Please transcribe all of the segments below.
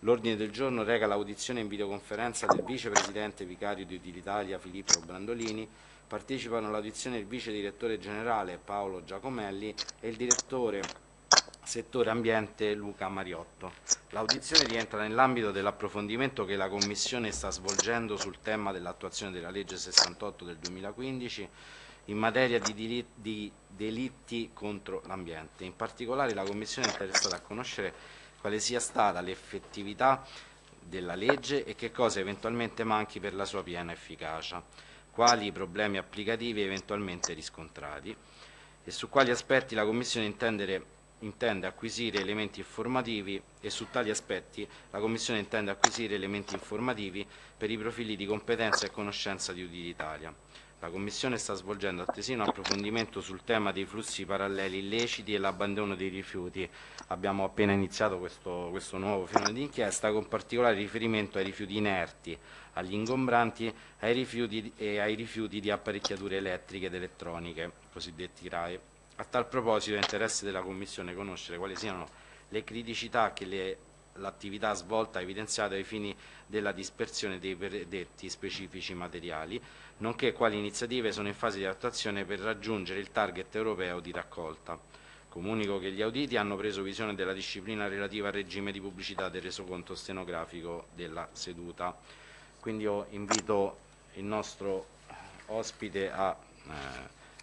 L'ordine del giorno reca l'audizione in videoconferenza del vicepresidente vicario di Utilitalia Filippo Brandolini. Partecipano all'audizione il vice direttore generale Paolo Giacomelli e il direttore settore ambiente Luca Mariotto. L'audizione rientra nell'ambito dell'approfondimento che la Commissione sta svolgendo sul tema dell'attuazione della legge 68 del 2015 in materia di, delitti contro l'ambiente. In particolare la Commissione è interessata a conoscere quale sia stata l'effettività della legge e che cosa eventualmente manchi per la sua piena efficacia, quali problemi applicativi eventualmente riscontrati e su quali aspetti la Commissione intende intende acquisire elementi informativi e su tali aspetti la Commissione intende acquisire elementi informativi per i profili di competenza e conoscenza di Utilitalia. La Commissione sta svolgendo altresì un approfondimento sul tema dei flussi paralleli illeciti e l'abbandono dei rifiuti. Abbiamo appena iniziato questo, questo nuovo fenomeno di inchiesta con particolare riferimento ai rifiuti inerti, agli ingombranti ai rifiuti e ai rifiuti di apparecchiature elettriche ed elettroniche, cosiddetti RAE. A tal proposito è interesse della Commissione conoscere quali siano le criticità che l'attività svolta ha evidenziato ai fini della dispersione dei predetti specifici materiali, nonché quali iniziative sono in fase di attuazione per raggiungere il target europeo di raccolta. Comunico che gli auditi hanno preso visione della disciplina relativa al regime di pubblicità del resoconto stenografico della seduta. Quindi io invito il nostro ospite a eh,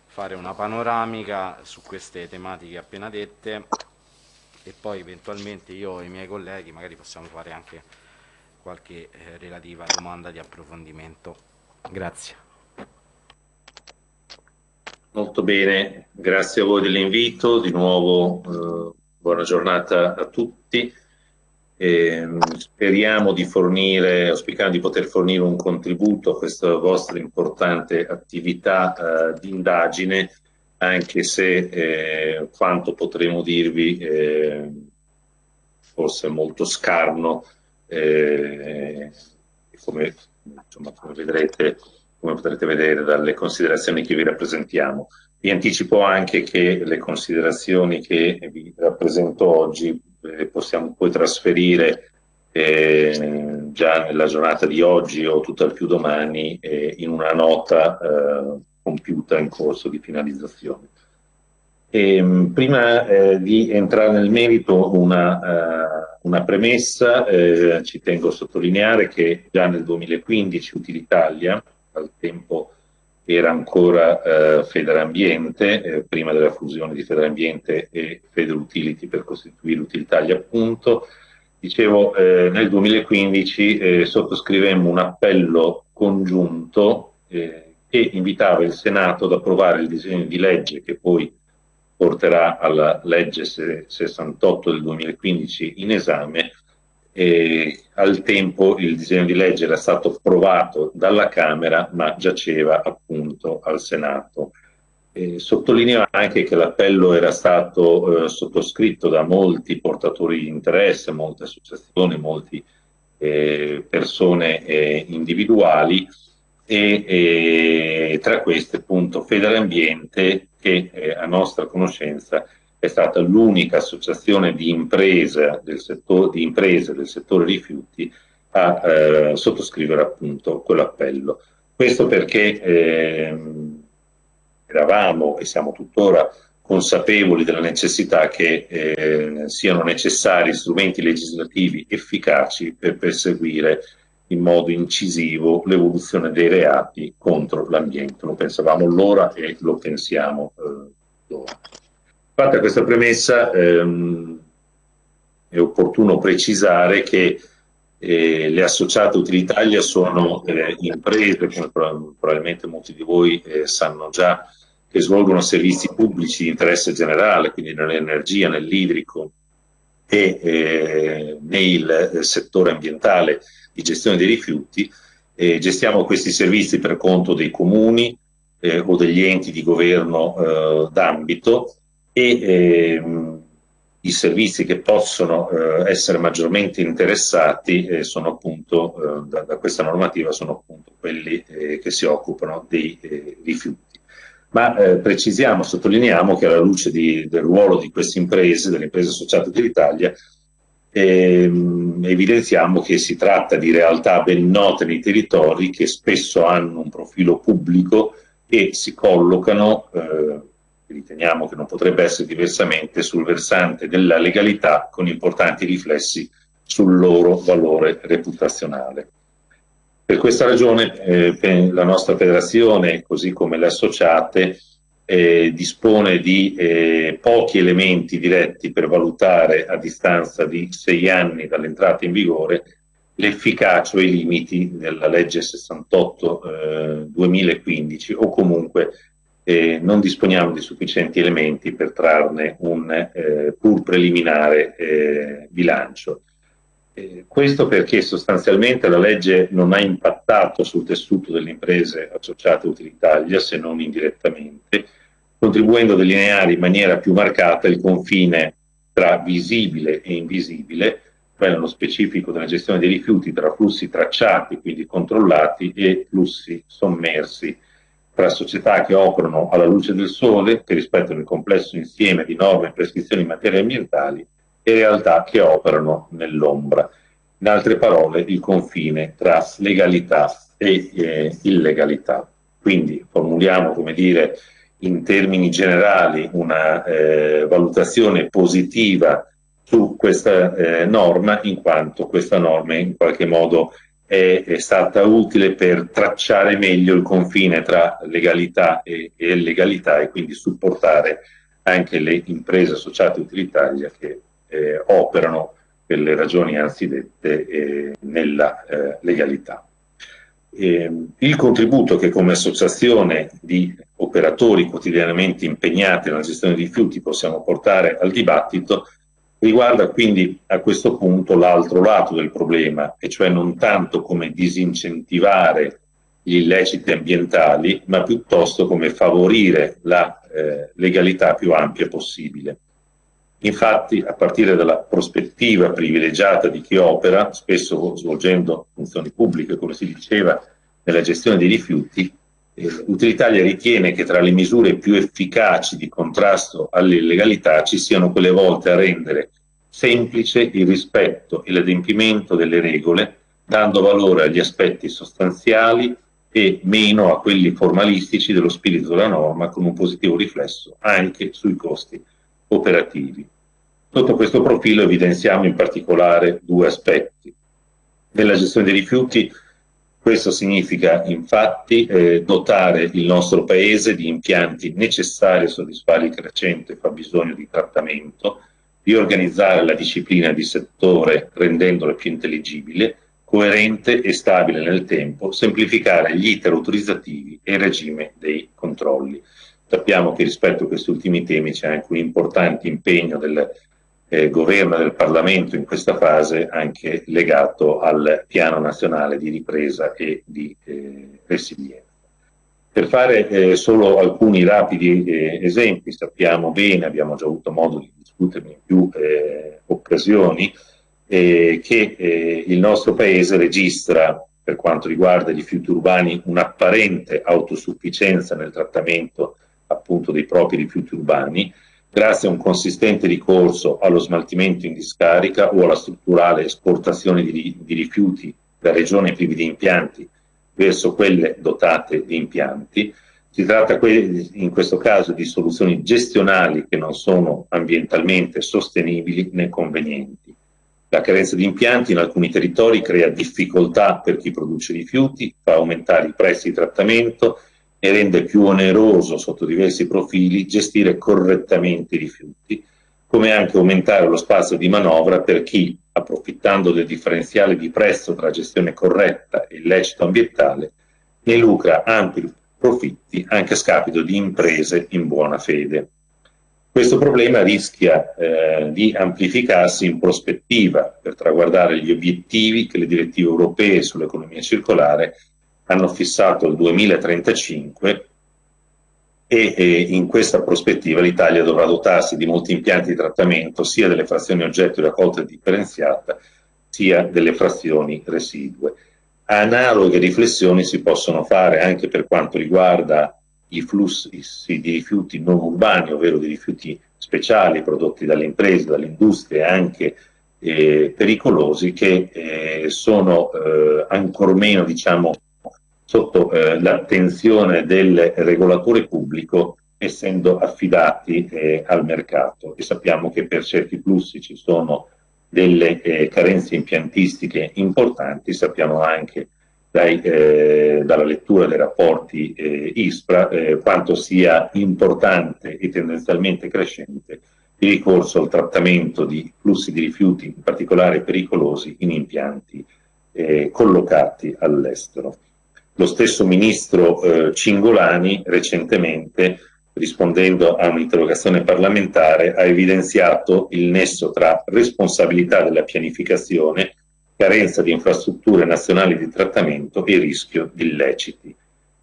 fare una panoramica su queste tematiche appena dette e poi eventualmente io e i miei colleghi magari possiamo fare anche qualche eh, relativa domanda di approfondimento. Grazie. Molto bene, grazie a voi dell'invito, di nuovo eh, buona giornata a tutti. E speriamo di fornire, auspicando di poter fornire un contributo a questa vostra importante attività eh, di indagine, anche se eh, quanto potremo dirvi eh, forse è molto scarno, eh, come, insomma, come, vedrete, come potrete vedere dalle considerazioni che vi rappresentiamo. Vi anticipo anche che le considerazioni che vi rappresento oggi eh, possiamo poi trasferire eh, già nella giornata di oggi o tutt'al più domani eh, in una nota eh, compiuta in corso di finalizzazione. E, ehm, prima eh, di entrare nel merito, una, uh, una premessa, eh, ci tengo a sottolineare che già nel 2015 Utilitalia, al tempo era ancora eh, Federambiente, eh, prima della fusione di Federambiente e Federutility per costituire Utilitalia appunto. Dicevo, eh, nel 2015 eh, sottoscrivemmo un appello congiunto eh, che invitava il Senato ad approvare il disegno di legge che poi porterà alla legge 68 del 2015 in esame e al tempo il disegno di legge era stato approvato dalla Camera ma giaceva appunto al Senato. E sottolineo anche che l'appello era stato eh, sottoscritto da molti portatori di interesse, molte associazioni, molte eh, persone eh, individuali e, e, tra queste appunto Federambiente che eh, a nostra conoscenza è stata l'unica associazione di imprese del settore, di imprese del settore rifiuti a eh, sottoscrivere appunto quell'appello. Questo perché eh, eravamo e siamo tuttora consapevoli della necessità che eh, siano necessari strumenti legislativi efficaci per perseguire in modo incisivo l'evoluzione dei reati contro l'ambiente. Lo pensavamo allora e lo pensiamo eh, ora. Fatta questa premessa, ehm, è opportuno precisare che eh, le associate Utilitalia sono eh, imprese, come probabilmente molti di voi eh, sanno già, che svolgono servizi pubblici di interesse generale, quindi nell'energia, nell'idrico e eh, nel settore ambientale di gestione dei rifiuti. gestiamo questi servizi per conto dei comuni eh, o degli enti di governo eh, d'ambito e ehm, i servizi che possono eh, essere maggiormente interessati eh, sono appunto eh, da, da, questa normativa sono appunto quelli eh, che si occupano dei eh, rifiuti. Ma eh, precisiamo, sottolineiamo che alla luce di, del ruolo di queste imprese, delle imprese associate dell'Italia, ehm, evidenziamo che si tratta di realtà ben note nei territori che spesso hanno un profilo pubblico e si collocano, riteniamo che non potrebbe essere diversamente, sul versante della legalità con importanti riflessi sul loro valore reputazionale. Per questa ragione eh, la nostra federazione, così come le associate, eh, dispone di eh, pochi elementi diretti per valutare a distanza di sei anni dall'entrata in vigore l'efficacia o i limiti della legge 68-2015 eh, o comunque eh, non disponiamo di sufficienti elementi per trarne un eh, pur preliminare eh, bilancio. Questo perché sostanzialmente la legge non ha impattato sul tessuto delle imprese associate a Utilitalia se non indirettamente, contribuendo a delineare in maniera più marcata il confine tra visibile e invisibile, cioè nello specifico della gestione dei rifiuti tra flussi tracciati, quindi controllati, e flussi sommersi tra società che operano alla luce del sole, che rispettano il complesso insieme di norme e prescrizioni in materia ambientali, e realtà che operano nell'ombra. In altre parole, il confine tra legalità e eh, illegalità. Quindi formuliamo, come dire, in termini generali una eh, valutazione positiva su questa eh, norma, in quanto questa norma in qualche modo è, è, stata utile per tracciare meglio il confine tra legalità e, e illegalità e quindi supportare anche le imprese associate utilitarie che eh, operano per le ragioni anzidette eh, nella eh, legalità. il contributo che come associazione di operatori quotidianamente impegnati nella gestione dei rifiuti possiamo portare al dibattito riguarda quindi a questo punto l'altro lato del problema, e cioè non tanto come disincentivare gli illeciti ambientali, ma piuttosto come favorire la eh, legalità più ampia possibile. Infatti, a partire dalla prospettiva privilegiata di chi opera, spesso svolgendo funzioni pubbliche, come si diceva, nella gestione dei rifiuti, Utilitalia ritiene che tra le misure più efficaci di contrasto all'illegalità ci siano quelle volte a rendere semplice il rispetto e l'adempimento delle regole, dando valore agli aspetti sostanziali e meno a quelli formalistici dello spirito della norma, con un positivo riflesso anche sui costi operativi. Sotto questo profilo evidenziamo in particolare due aspetti. Nella gestione dei rifiuti questo significa infatti eh, dotare il nostro Paese di impianti necessari a soddisfare il crescente fabbisogno di trattamento, riorganizzare la disciplina di settore rendendola più intelligibile, coerente e stabile nel tempo, semplificare gli iter autorizzativi e il regime dei controlli. Sappiamo che rispetto a questi ultimi temi c'è anche un importante impegno del eh, governo del Parlamento in questa fase anche legato al piano nazionale di ripresa e di eh, resilienza. Per fare eh, solo alcuni rapidi eh, esempi, sappiamo bene, abbiamo già avuto modo di discuterne in più eh, occasioni, eh, che il nostro Paese registra per quanto riguarda i rifiuti urbani un'apparente autosufficienza nel trattamento appunto dei propri rifiuti urbani, grazie a un consistente ricorso allo smaltimento in discarica o alla strutturale esportazione di, di rifiuti da regioni prive di impianti verso quelle dotate di impianti. Si tratta in questo caso di soluzioni gestionali che non sono ambientalmente sostenibili né convenienti. La carenza di impianti in alcuni territori crea difficoltà per chi produce rifiuti, fa aumentare i prezzi di trattamento e rende più oneroso sotto diversi profili gestire correttamente i rifiuti, come anche aumentare lo spazio di manovra per chi, approfittando del differenziale di prezzo tra gestione corretta e illecito ambientale, ne lucra ampi profitti anche a scapito di imprese in buona fede. Questo problema rischia eh, di amplificarsi in prospettiva per traguardare gli obiettivi che le direttive europee sull'economia circolare hanno fissato il 2035 e, e in questa prospettiva l'Italia dovrà dotarsi di molti impianti di trattamento sia delle frazioni oggetto di raccolta differenziata sia delle frazioni residue. Analoghe riflessioni si possono fare anche per quanto riguarda i flussi di rifiuti non urbani, ovvero di rifiuti speciali prodotti dalle imprese, dalle industrie, anche eh, pericolosi che eh, sono eh, ancor meno diciamo, sotto eh, l'attenzione del regolatore pubblico essendo affidati eh, al mercato e sappiamo che per certi flussi ci sono delle eh, carenze impiantistiche importanti, sappiamo anche dai, eh, dalla lettura dei rapporti eh, ISPRA eh, quanto sia importante e tendenzialmente crescente il ricorso al trattamento di flussi di rifiuti, in particolare pericolosi, in impianti eh, collocati all'estero. Lo stesso ministro eh, Cingolani recentemente rispondendo a un'interrogazione parlamentare, ha evidenziato il nesso tra responsabilità della pianificazione, carenza di infrastrutture nazionali di trattamento e rischio di illeciti.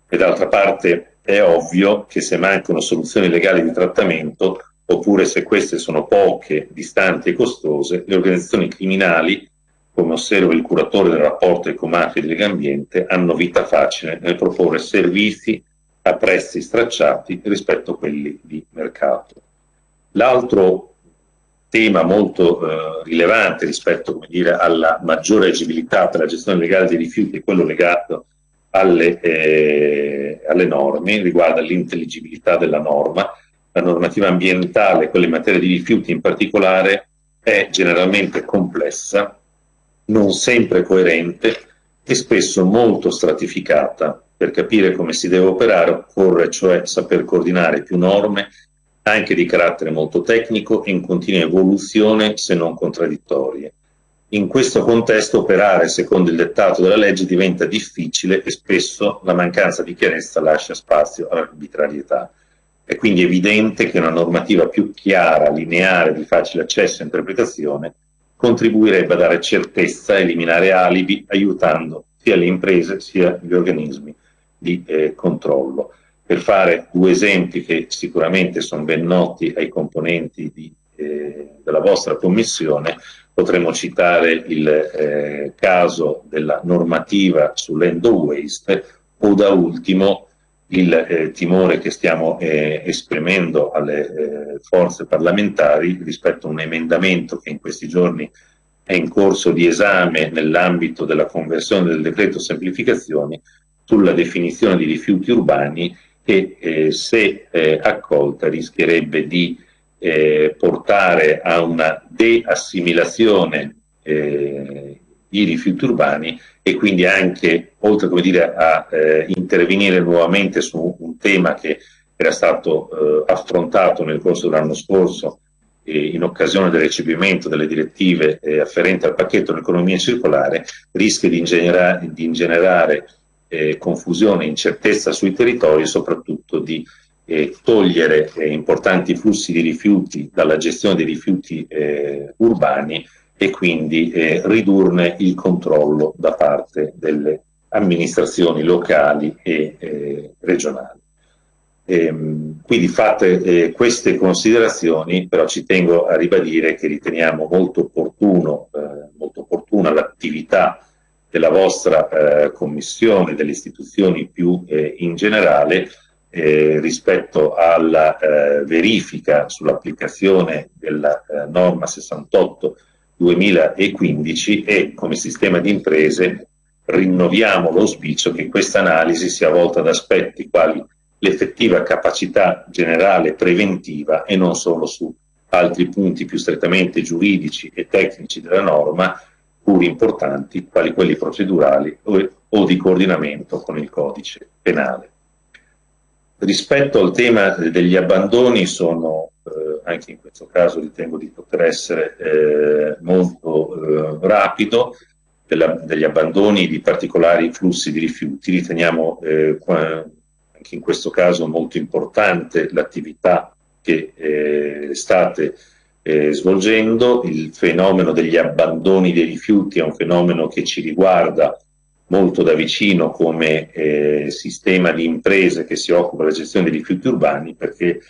E d'altra parte è ovvio che se mancano soluzioni legali di trattamento, oppure se queste sono poche, distanti e costose, le organizzazioni criminali, come osserva il curatore del rapporto Ecomafia di Legambiente, hanno vita facile nel proporre servizi a prezzi stracciati rispetto a quelli di mercato. L'altro tema molto eh, rilevante rispetto dire, alla maggiore agibilità per la gestione legale dei rifiuti è quello legato alle, eh, alle norme, riguarda l'intelligibilità della norma. La normativa ambientale, quella in materia di rifiuti in particolare, è generalmente complessa, non sempre coerente e spesso molto stratificata per capire come si deve operare occorre cioè saper coordinare più norme, anche di carattere molto tecnico e in continua evoluzione se non contraddittorie. In questo contesto operare secondo il dettato della legge diventa difficile e spesso la mancanza di chiarezza lascia spazio all'arbitrarietà. È quindi evidente che una normativa più chiara, lineare, di facile accesso e interpretazione contribuirebbe a dare certezza, eliminare alibi, aiutando sia le imprese sia gli organismi di eh, controllo. Per fare due esempi che sicuramente sono ben noti ai componenti di, eh, della vostra commissione, potremmo citare il eh, caso della normativa sull'end waste o da ultimo il eh, timore che stiamo eh, esprimendo alle eh, forze parlamentari rispetto a un emendamento che in questi giorni è in corso di esame nell'ambito della conversione del decreto semplificazioni sulla definizione di rifiuti urbani che eh, se eh, accolta rischierebbe di eh, portare a una deassimilazione eh, di rifiuti urbani e quindi anche, oltre dire, a eh, intervenire nuovamente su un tema che era stato eh, affrontato nel corso dell'anno scorso in occasione del recepimento delle direttive afferenti al pacchetto dell'economia circolare, rischia di, ingenerare, di ingenerare eh, confusione, incertezza sui territori e soprattutto di eh, togliere eh, importanti flussi di rifiuti dalla gestione dei rifiuti eh, urbani e quindi eh, ridurne il controllo da parte delle amministrazioni locali e eh, regionali. Ehm, quindi fatte queste considerazioni, però ci tengo a ribadire che riteniamo molto, opportuno, molto opportuna l'attività della vostra eh, commissione, delle istituzioni più eh, in generale, eh, rispetto alla eh, verifica sull'applicazione della eh, norma 68 2015 e come sistema di imprese rinnoviamo l'auspicio che questa analisi sia volta ad aspetti quali l'effettiva capacità generale preventiva e non solo su altri punti più strettamente giuridici e tecnici della norma, pur importanti, quali quelli procedurali o, di coordinamento con il codice penale. Rispetto al tema degli abbandoni sono, eh, anche in questo caso ritengo di poter essere eh, molto eh, rapido, della, degli abbandoni di particolari flussi di rifiuti. Riteniamo eh, anche in questo caso molto importante l'attività che eh, state eh, svolgendo. Il fenomeno degli abbandoni dei rifiuti è un fenomeno che ci riguarda molto da vicino come eh, sistema di imprese che si occupa della gestione dei rifiuti urbani perché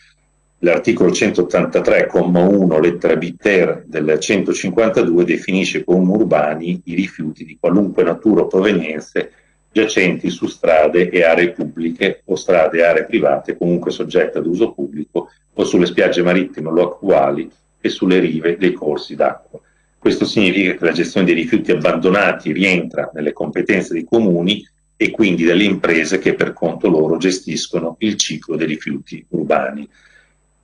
l'articolo 183,1 lettera B del 152 definisce come urbani i rifiuti di qualunque natura o provenienza giacenti su strade e aree pubbliche o strade e aree private comunque soggette ad uso pubblico o sulle spiagge marittime o acquali e sulle rive dei corsi d'acqua. Questo significa che la gestione dei rifiuti abbandonati rientra nelle competenze dei comuni e quindi delle imprese che per conto loro gestiscono il ciclo dei rifiuti urbani,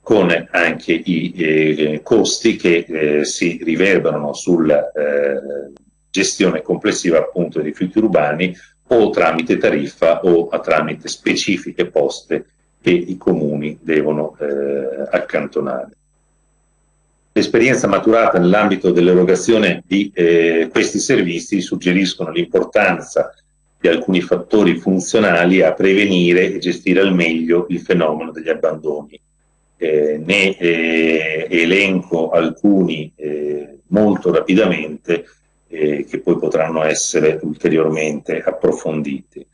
con anche i eh, costi che eh, si riverberano sulla eh, gestione complessiva appunto dei rifiuti urbani o tramite tariffa o tramite specifiche poste che i comuni devono eh, accantonare. L'esperienza maturata nell'ambito dell'erogazione di eh, questi servizi suggeriscono l'importanza di alcuni fattori funzionali a prevenire e gestire al meglio il fenomeno degli abbandoni. Eh, ne eh, elenco alcuni eh, molto rapidamente eh, che poi potranno essere ulteriormente approfonditi.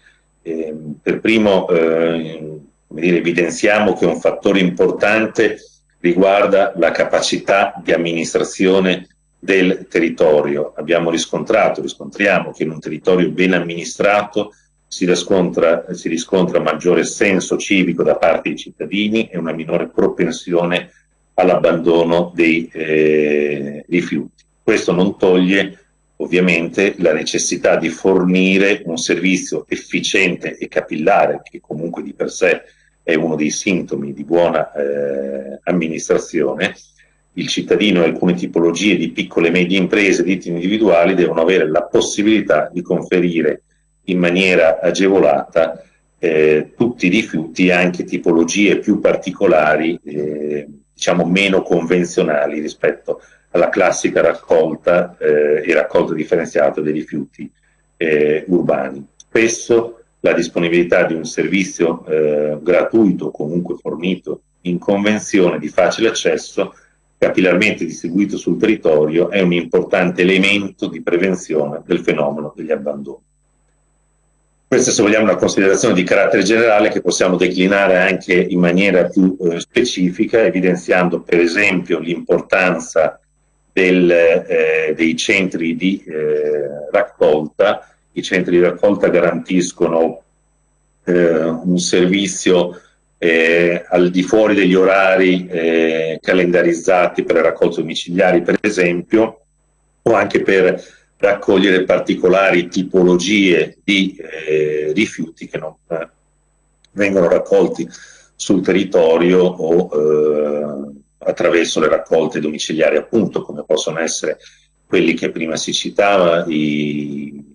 Ehm, per primo eh, dire, evidenziamo che un fattore importante riguarda la capacità di amministrazione del territorio. Abbiamo riscontrato, riscontriamo che in un territorio ben amministrato si riscontra, si riscontra maggiore senso civico da parte dei cittadini e una minore propensione all'abbandono dei eh, rifiuti. Questo non toglie ovviamente la necessità di fornire un servizio efficiente e capillare, che comunque di per sé è uno dei sintomi di buona eh, amministrazione, il cittadino e alcune tipologie di piccole e medie imprese, ditte individuali, devono avere la possibilità di conferire in maniera agevolata eh, tutti i rifiuti, anche tipologie più particolari, eh, diciamo meno convenzionali rispetto alla classica raccolta eh, e raccolta differenziata dei rifiuti eh, urbani. Spesso la disponibilità di un servizio eh, gratuito, comunque fornito in convenzione di facile accesso, capillarmente distribuito sul territorio è un importante elemento di prevenzione del fenomeno degli abbandoni. Questa se vogliamo una considerazione di carattere generale che possiamo declinare anche in maniera più eh, specifica, evidenziando per esempio l'importanza del, eh, dei centri di eh, raccolta. I centri di raccolta garantiscono eh, un servizio eh, al di fuori degli orari eh, calendarizzati per le raccolte domiciliari, per esempio, o anche per raccogliere particolari tipologie di eh, rifiuti che non eh, vengono raccolti sul territorio o eh, attraverso le raccolte domiciliari, appunto, come possono essere quelli che prima si citava, i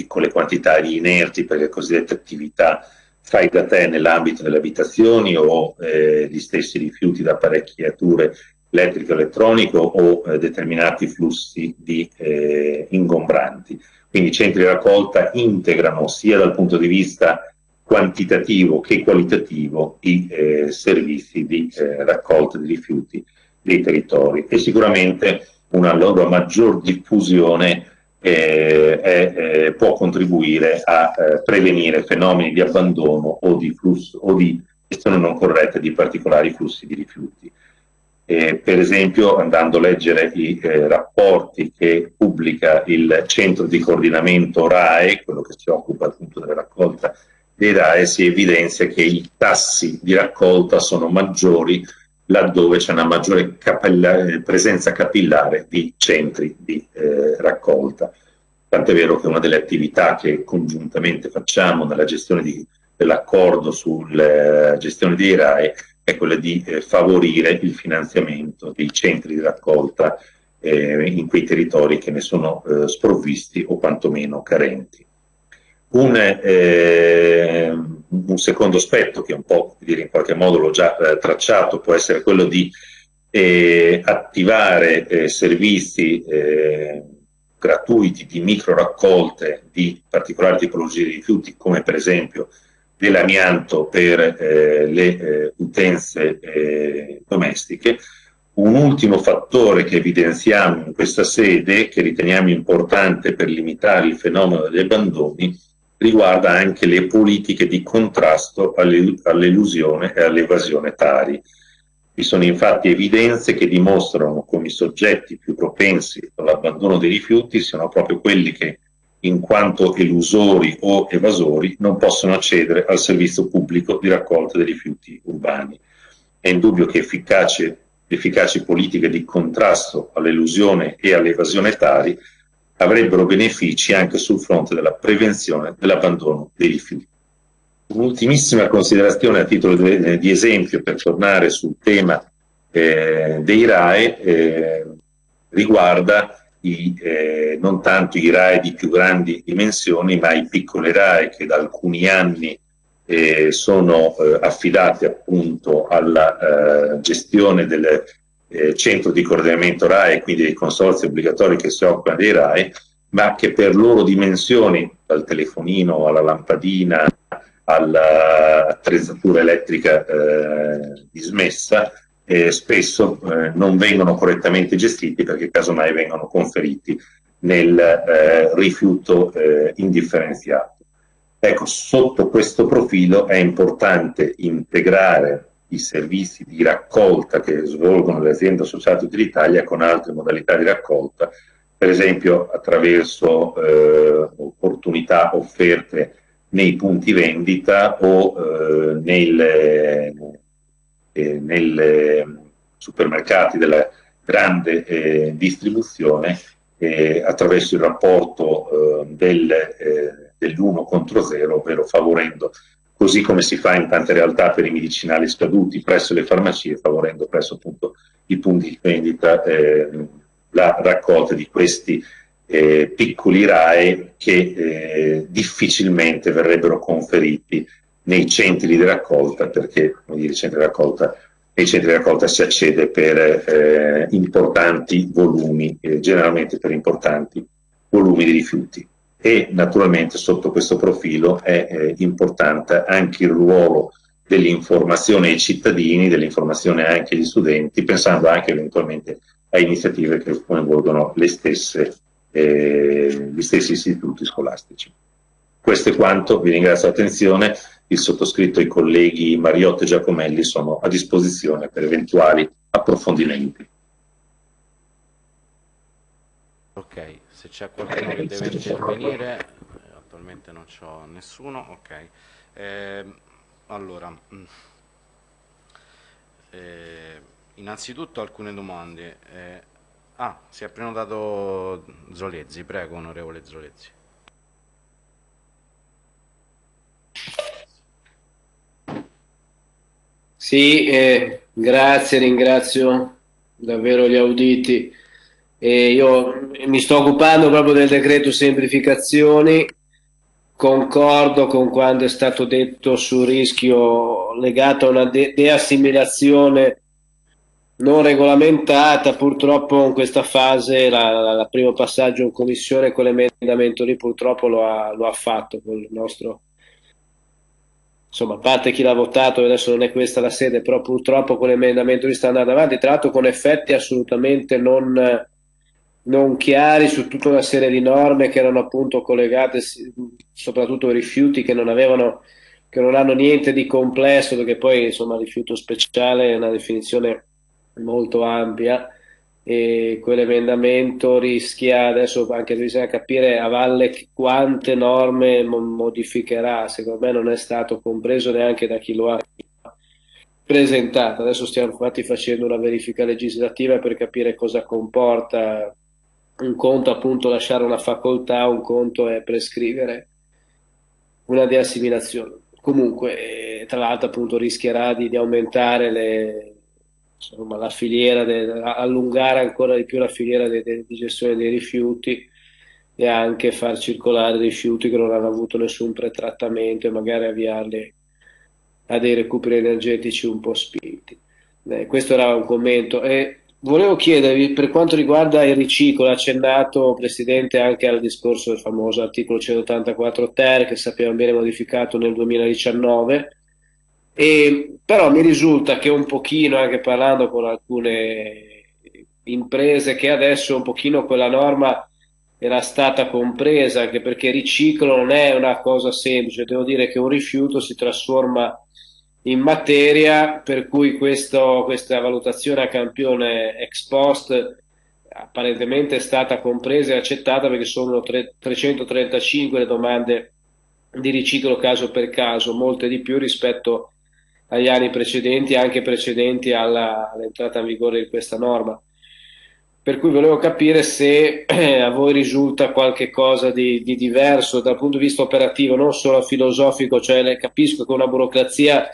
piccole quantità di inerti per le cosiddette attività fai da te nell'ambito delle abitazioni o eh, gli stessi rifiuti da apparecchiature elettrico elettronico o eh, determinati flussi di eh, ingombranti. Quindi i centri di raccolta integrano sia dal punto di vista quantitativo che qualitativo i eh, servizi di eh, raccolta di rifiuti dei territori e sicuramente una loro maggior diffusione eh, eh, può contribuire a eh, prevenire fenomeni di abbandono o di, flusso, o di gestione non corretta di particolari flussi di rifiuti. per esempio, andando a leggere i eh, rapporti che pubblica il centro di coordinamento RAE, quello che si occupa appunto della raccolta dei RAE, si evidenzia che i tassi di raccolta sono maggiori laddove c'è una maggiore capilla- presenza capillare di centri di eh, raccolta. Tant'è vero che una delle attività che congiuntamente facciamo nella gestione di, dell'accordo sulla gestione dei RAE è quella di eh, favorire il finanziamento dei centri di raccolta eh, in quei territori che ne sono eh, sprovvisti o quantomeno carenti. Un, eh, un secondo aspetto che un po' dire, in qualche modo l'ho già eh, tracciato può essere quello di eh, attivare eh, servizi eh, gratuiti di micro raccolte di particolari tipologie di rifiuti come per esempio dell'amianto per eh, le utenze domestiche. Un ultimo fattore che evidenziamo in questa sede, che riteniamo importante per limitare il fenomeno degli abbandoni, riguarda anche le politiche di contrasto all'elusione e all'evasione tari. Vi sono infatti evidenze che dimostrano come i soggetti più propensi all'abbandono dei rifiuti siano proprio quelli che, in quanto elusori o evasori, non possono accedere al servizio pubblico di raccolta dei rifiuti urbani. È indubbio che efficaci politiche di contrasto all'elusione e all'evasione tali, avrebbero benefici anche sul fronte della prevenzione dell'abbandono dei rifiuti. Un'ultimissima considerazione a titolo di, di esempio per tornare sul tema eh, dei RAE eh, riguarda i, eh, non tanto i RAE di più grandi dimensioni, ma i piccoli RAE che da alcuni anni eh, sono eh, affidati appunto alla eh, gestione del eh, centro di coordinamento RAE, quindi dei consorzi obbligatori che si occupano dei RAE, ma che per loro dimensioni, dal telefonino alla lampadina all'attrezzatura elettrica eh, dismessa, eh, spesso eh, non vengono correttamente gestiti perché casomai vengono conferiti nel eh, rifiuto eh, indifferenziato. Ecco, sotto questo profilo è importante integrare i servizi di raccolta che svolgono le aziende associate Utilitalia con altre modalità di raccolta, per esempio attraverso eh, opportunità offerte nei punti vendita o eh, nelle, eh, nei supermercati della grande eh, distribuzione eh, attraverso il rapporto eh, del, eh, dell'1 contro 0, ovvero favorendo, così come si fa in tante realtà per i medicinali scaduti presso le farmacie, favorendo presso appunto i punti di vendita la raccolta di questi eh, piccoli RAE che eh, difficilmente verrebbero conferiti nei centri di raccolta perché come dire, centri di raccolta, nei centri di raccolta si accede per eh, importanti volumi, eh, generalmente per importanti volumi di rifiuti. E naturalmente sotto questo profilo è eh, importante anche il ruolo dell'informazione ai cittadini, dell'informazione anche agli studenti, pensando anche eventualmente a iniziative che coinvolgono stesse, eh, gli stessi istituti scolastici. Questo è quanto, vi ringrazio l'attenzione, il sottoscritto e i colleghi Mariotte e Giacomelli sono a disposizione per eventuali approfondimenti. Ok, se c'è qualcuno che deve intervenire, eh, attualmente non c'ho nessuno, ok. Eh, allora, mm, eh, innanzitutto alcune domande. Eh, ah, si è prenotato Zolezzi, prego onorevole Zolezzi. Sì, eh, grazie, ringrazio davvero gli auditi. Eh, io mi sto occupando proprio del decreto semplificazioni, concordo con quanto è stato detto sul rischio legato a una de- deassimilazione non regolamentata, purtroppo in questa fase la primo passaggio in commissione con l'emendamento lì purtroppo lo ha, lo ha fatto con il nostro insomma, a parte chi l'ha votato, adesso non è questa la sede, però purtroppo quell'emendamento lì sta andando avanti, tra l'altro con effetti assolutamente non, non chiari su tutta una serie di norme che erano appunto collegate soprattutto ai rifiuti che non avevano che non hanno niente di complesso perché poi insomma rifiuto speciale è una definizione molto ampia e quell'emendamento rischia adesso anche bisogna capire a valle quante norme modificherà secondo me non è stato compreso neanche da chi lo ha presentato. Adesso stiamo infatti facendo una verifica legislativa per capire cosa comporta un conto appunto lasciare una facoltà un conto è prescrivere una deassimilazione comunque tra l'altro appunto rischierà di, di aumentare le, insomma, la filiera, de, allungare ancora di più la filiera de, de, di gestione dei rifiuti e anche far circolare rifiuti che non hanno avuto nessun pretrattamento e magari avviarli a dei recuperi energetici un po' spinti. Eh, questo era un commento. E volevo chiedervi, per quanto riguarda il riciclo, accennato Presidente anche al discorso del famoso articolo 184 ter che sappiamo bene modificato nel 2019 e, però mi risulta che un pochino, anche parlando con alcune imprese, che adesso un pochino quella norma era stata compresa, anche perché riciclo non è una cosa semplice, devo dire che un rifiuto si trasforma in materia, per cui questo, questa valutazione a campione ex post apparentemente è stata compresa e accettata perché sono 3, 335 le domande di riciclo caso per caso, molte di più rispetto agli anni precedenti, anche precedenti alla, all'entrata in vigore di questa norma. Per cui volevo capire se eh, a voi risulta qualche cosa di, di, diverso dal punto di vista operativo, non solo filosofico, cioè capisco che una burocrazia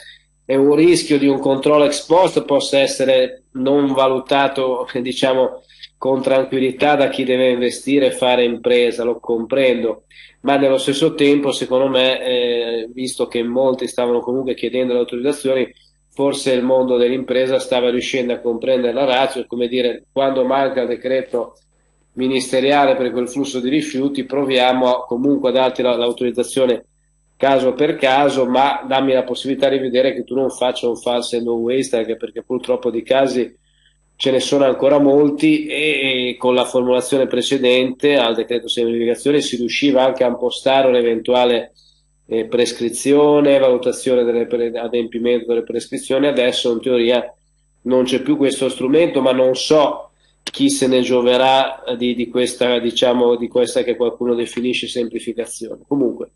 è un rischio di un controllo ex post possa essere non valutato, diciamo, con tranquillità da chi deve investire e fare impresa, lo comprendo, ma nello stesso tempo, secondo me, eh, visto che molti stavano comunque chiedendo le autorizzazioni, forse il mondo dell'impresa stava riuscendo a comprendere la razza, come dire, quando manca il decreto ministeriale per quel flusso di rifiuti, proviamo comunque a darti l'autorizzazione caso per caso, ma dammi la possibilità di vedere che tu non faccia un false no waste, anche perché purtroppo di casi ce ne sono ancora molti e con la formulazione precedente al decreto semplificazione si riusciva anche a impostare un'eventuale eh, prescrizione, valutazione dell'adempimento delle prescrizioni, adesso in teoria non c'è più questo strumento, ma non so chi se ne gioverà di, di, questa, diciamo, di questa che qualcuno definisce semplificazione. Comunque,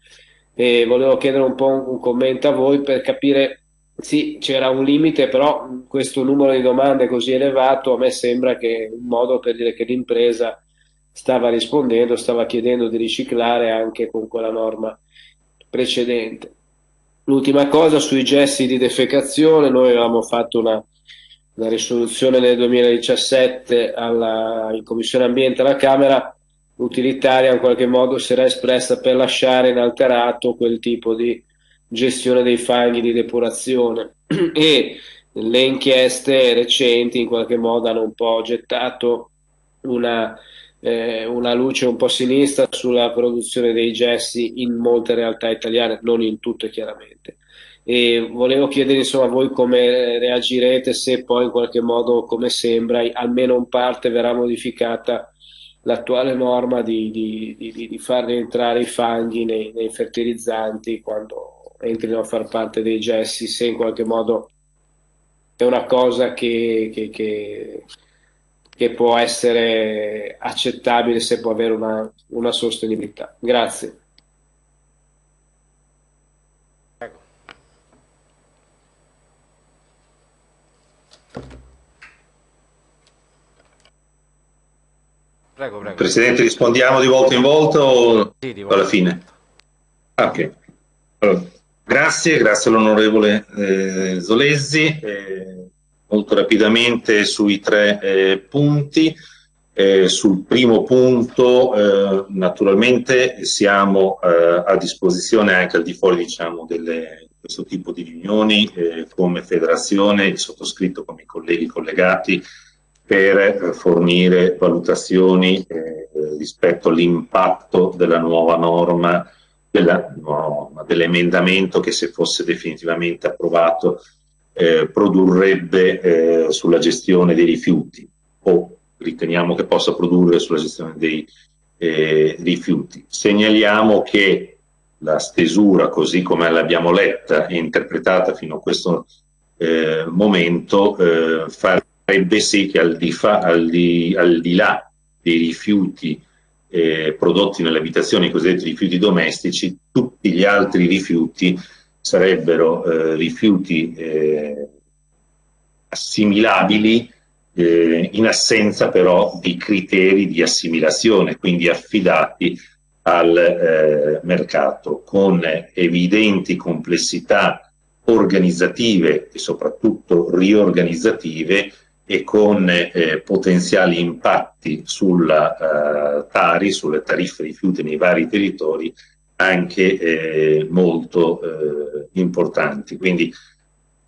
eh, volevo chiedere un po' un, un commento a voi per capire sì, c'era un limite, però questo numero di domande così elevato a me sembra che un modo per dire che l'impresa stava rispondendo, stava chiedendo di riciclare anche con quella norma precedente. L'ultima cosa sui gessi di defecazione, noi avevamo fatto una, una risoluzione nel 2017 alla, in Commissione Ambiente alla Camera, utilitaria in qualche modo si era espressa per lasciare inalterato quel tipo di gestione dei fanghi di depurazione e le inchieste recenti in qualche modo hanno un po' gettato una, eh, una luce un po' sinistra sulla produzione dei gessi in molte realtà italiane, non in tutte chiaramente. E volevo chiedere insomma a voi come reagirete se poi in qualche modo, come sembra, almeno in parte verrà modificata l'attuale norma di, di, di, di far rientrare i fanghi nei, nei fertilizzanti quando entrino a far parte dei gessi, se in qualche modo è una cosa che, che, che, che può essere accettabile, se può avere una, una sostenibilità. Grazie. Prego, prego. Presidente, rispondiamo di volta in volta o sì, volta. alla fine? Ah, ok. Allora. Grazie, grazie all'onorevole eh, Zolesi. Eh, molto rapidamente sui tre eh, punti. Eh, sul primo punto, eh, naturalmente siamo eh, a disposizione anche al di fuori diciamo, delle, di questo tipo di riunioni come federazione, il sottoscritto come i colleghi collegati per fornire valutazioni rispetto all'impatto della nuova norma della, no, dell'emendamento che se fosse definitivamente approvato eh, produrrebbe eh, sulla gestione dei rifiuti o riteniamo che possa produrre sulla gestione dei eh, rifiuti. Segnaliamo che la stesura, così come l'abbiamo letta e interpretata fino a questo eh, momento, eh, farebbe sì che al di, fa, al di, al di là dei rifiuti eh, prodotti nelle abitazioni, i cosiddetti rifiuti domestici, tutti gli altri rifiuti sarebbero eh, rifiuti eh, assimilabili eh, in assenza però di criteri di assimilazione, quindi affidati al eh, mercato con evidenti complessità organizzative e soprattutto riorganizzative e con eh, potenziali impatti sulla eh, Tari, sulle tariffe rifiuti nei vari territori, anche eh, molto eh, importanti. Quindi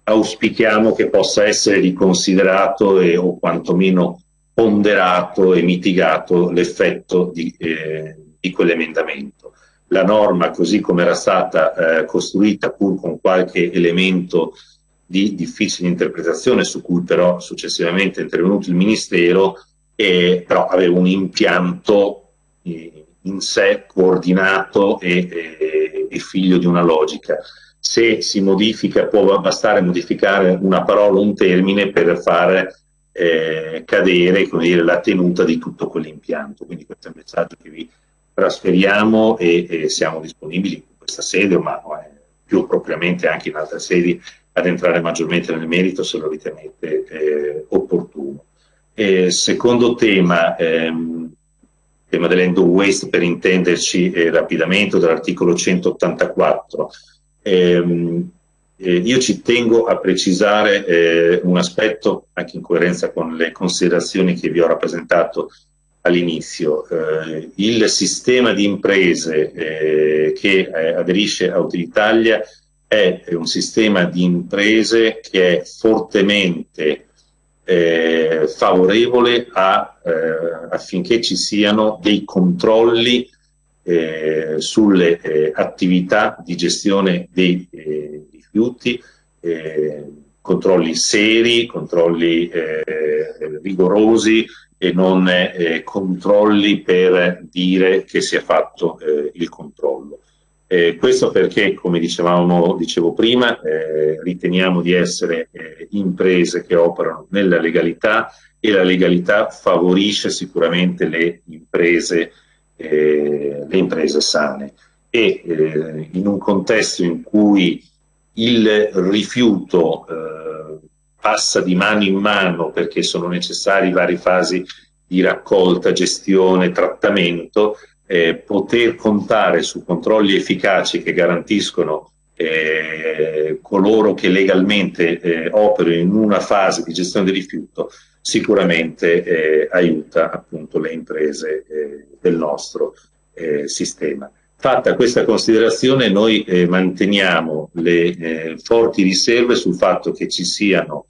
auspichiamo che possa essere riconsiderato e, o quantomeno ponderato e mitigato l'effetto di, eh, di quell'emendamento. La norma, così come era stata eh, costruita, pur con qualche elemento di difficile interpretazione su cui però successivamente è intervenuto il Ministero, e, però aveva un impianto eh, in sé coordinato e, e, e, figlio di una logica. Se si modifica può bastare modificare una parola, un termine per fare eh, cadere dire, la tenuta di tutto quell'impianto. Quindi questo è il messaggio che vi trasferiamo e, e siamo disponibili in questa sede, ma eh, più propriamente anche in altre sedi ad entrare maggiormente nel merito se lo ritenete eh, opportuno. Eh, secondo tema, ehm, tema dell'end waste per intenderci eh, rapidamente dall'articolo 184. Ehm, eh, io ci tengo a precisare eh, un aspetto anche in coerenza con le considerazioni che vi ho rappresentato all'inizio. Eh, il sistema di imprese eh, che aderisce a Utilitalia è un sistema di imprese che è fortemente eh, favorevole a, eh, affinché ci siano dei controlli eh, sulle eh, attività di gestione dei eh, rifiuti, eh, controlli seri, controlli rigorosi e non controlli per dire che si è fatto il controllo. Eh, questo perché, come dicevamo, dicevo prima, eh, riteniamo di essere eh, imprese che operano nella legalità e la legalità favorisce sicuramente le imprese, eh, le imprese sane. E eh, in un contesto in cui il rifiuto eh, passa di mano in mano perché sono necessarie varie fasi di raccolta, gestione, trattamento, eh, poter contare su controlli efficaci che garantiscono eh, coloro che legalmente eh, operano in una fase di gestione del rifiuto sicuramente eh, aiuta appunto le imprese eh, del nostro eh, sistema. Fatta questa considerazione noi manteniamo le forti riserve sul fatto che ci siano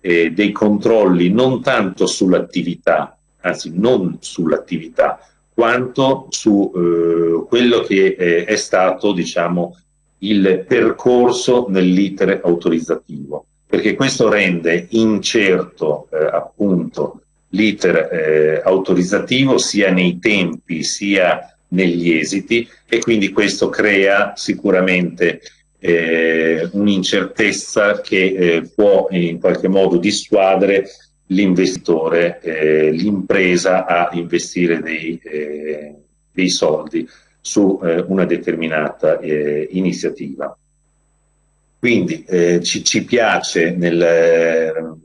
dei controlli non tanto sull'attività, anzi non sull'attività, quanto su eh, quello che eh, è stato diciamo, il percorso nell'iter autorizzativo, perché questo rende incerto eh, appunto l'iter eh, autorizzativo sia nei tempi sia negli esiti e quindi questo crea sicuramente eh, un'incertezza che eh, può in qualche modo dissuadere l'investitore, eh, l'impresa a investire dei, eh, dei soldi su eh, una determinata eh, iniziativa. Quindi eh, ci, ci, piace, nel,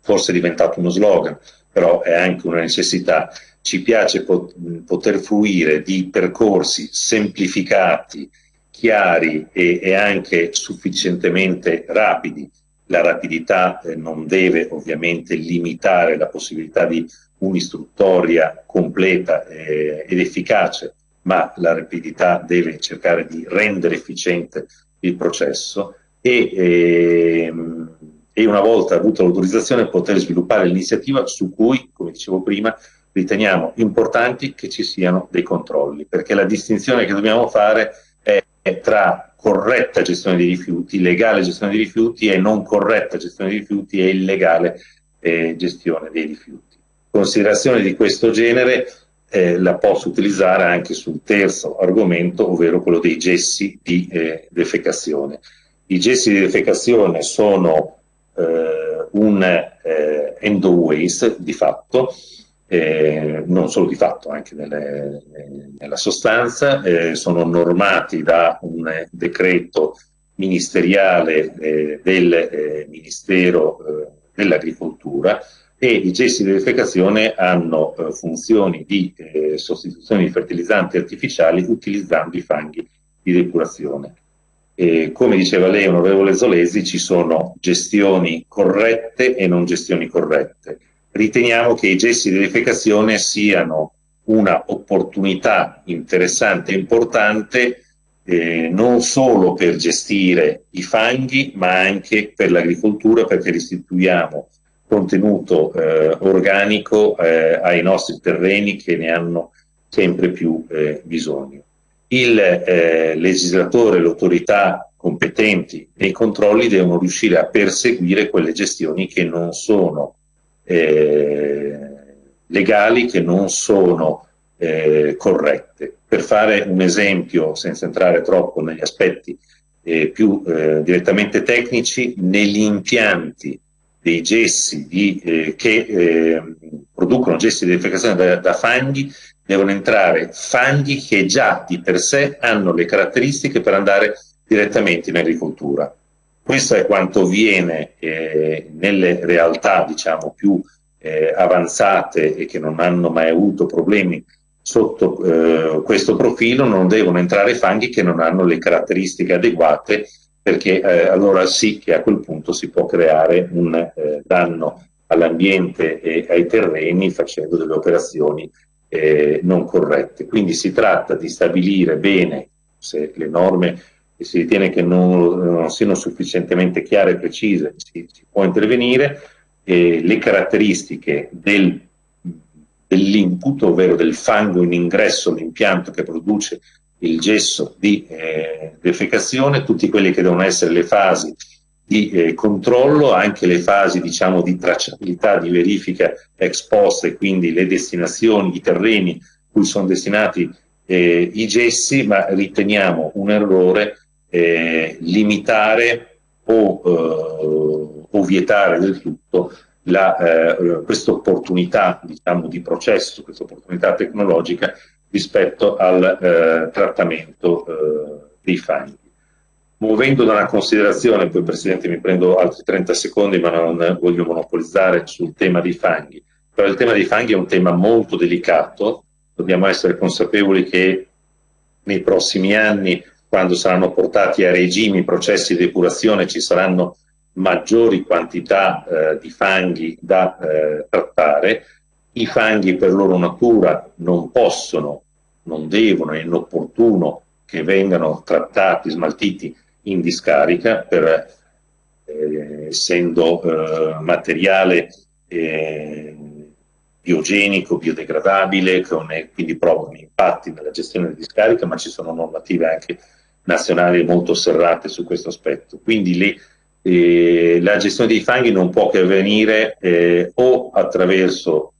forse è diventato uno slogan, però è anche una necessità, ci piace pot poter fruire di percorsi semplificati, chiari e, e anche sufficientemente rapidi la rapidità eh, non deve ovviamente limitare la possibilità di un'istruttoria completa eh, ed efficace, ma la rapidità deve cercare di rendere efficiente il processo e, ehm, e una volta avuta l'autorizzazione poter sviluppare l'iniziativa su cui, come dicevo prima, riteniamo importanti che ci siano dei controlli, perché la distinzione che dobbiamo fare è tra corretta gestione dei rifiuti, legale gestione dei rifiuti e non corretta gestione dei rifiuti e illegale eh, gestione dei rifiuti. Considerazione di questo genere eh, la posso utilizzare anche sul terzo argomento, ovvero quello dei gessi di eh, defecazione. I gessi di defecazione sono eh, un eh, end waste di fatto, eh, non solo di fatto, anche nelle, nella sostanza, eh, sono normati da un decreto ministeriale eh, del eh, Ministero eh, dell'Agricoltura e i gessi di defecazione hanno eh, funzioni di sostituzione di fertilizzanti artificiali utilizzando i fanghi di depurazione. E come diceva lei, onorevole Zolesi, ci sono gestioni corrette e non gestioni corrette riteniamo che i gessi di defecazione siano una opportunità interessante e importante eh, non solo per gestire i fanghi ma anche per l'agricoltura perché restituiamo contenuto eh, organico eh, ai nostri terreni che ne hanno sempre più eh, bisogno. Il eh, legislatore, l'autorità competenti nei controlli devono riuscire a perseguire quelle gestioni che non sono eh, legali che non sono eh, corrette. Per fare un esempio, senza entrare troppo negli aspetti eh, più eh, direttamente tecnici, negli impianti dei gessi di, eh, che ehm, producono gessi di defecazione da, da fanghi devono entrare fanghi che già di per sé hanno le caratteristiche per andare direttamente in agricoltura. Questo è quanto viene eh, nelle realtà diciamo, più eh, avanzate e che non hanno mai avuto problemi sotto eh, questo profilo, non devono entrare fanghi che non hanno le caratteristiche adeguate perché eh, allora sì che a quel punto si può creare un eh, danno all'ambiente e ai terreni facendo delle operazioni eh, non corrette. Quindi si tratta di stabilire bene se le norme si ritiene che non, non siano sufficientemente chiare e precise, si, si può intervenire, eh, le caratteristiche del, dell'input, ovvero del fango in ingresso all'impianto che produce il gesso di eh, defecazione, tutte quelle che devono essere le fasi di eh, controllo, anche le fasi diciamo, di tracciabilità, di verifica ex post e quindi le destinazioni, i terreni cui sono destinati eh, i gessi, ma riteniamo un errore eh, limitare o, eh, o, vietare del tutto eh, questa opportunità diciamo, di processo, questa opportunità tecnologica rispetto al eh, trattamento eh, dei fanghi. Muovendo da una considerazione, poi Presidente mi prendo altri 30 secondi, ma non voglio monopolizzare sul tema dei fanghi, però il tema dei fanghi è un tema molto delicato, dobbiamo essere consapevoli che nei prossimi anni, quando saranno portati a regimi processi di depurazione, ci saranno maggiori quantità eh, di fanghi da eh, trattare. I fanghi per loro natura non possono, non devono, è inopportuno che vengano trattati, smaltiti in discarica per, eh, essendo eh, materiale eh, biogenico, biodegradabile, con, quindi provocano impatti nella gestione di discarica, ma ci sono normative anche nazionali molto serrate su questo aspetto. Quindi le, eh, la gestione dei fanghi non può che avvenire eh, o attraverso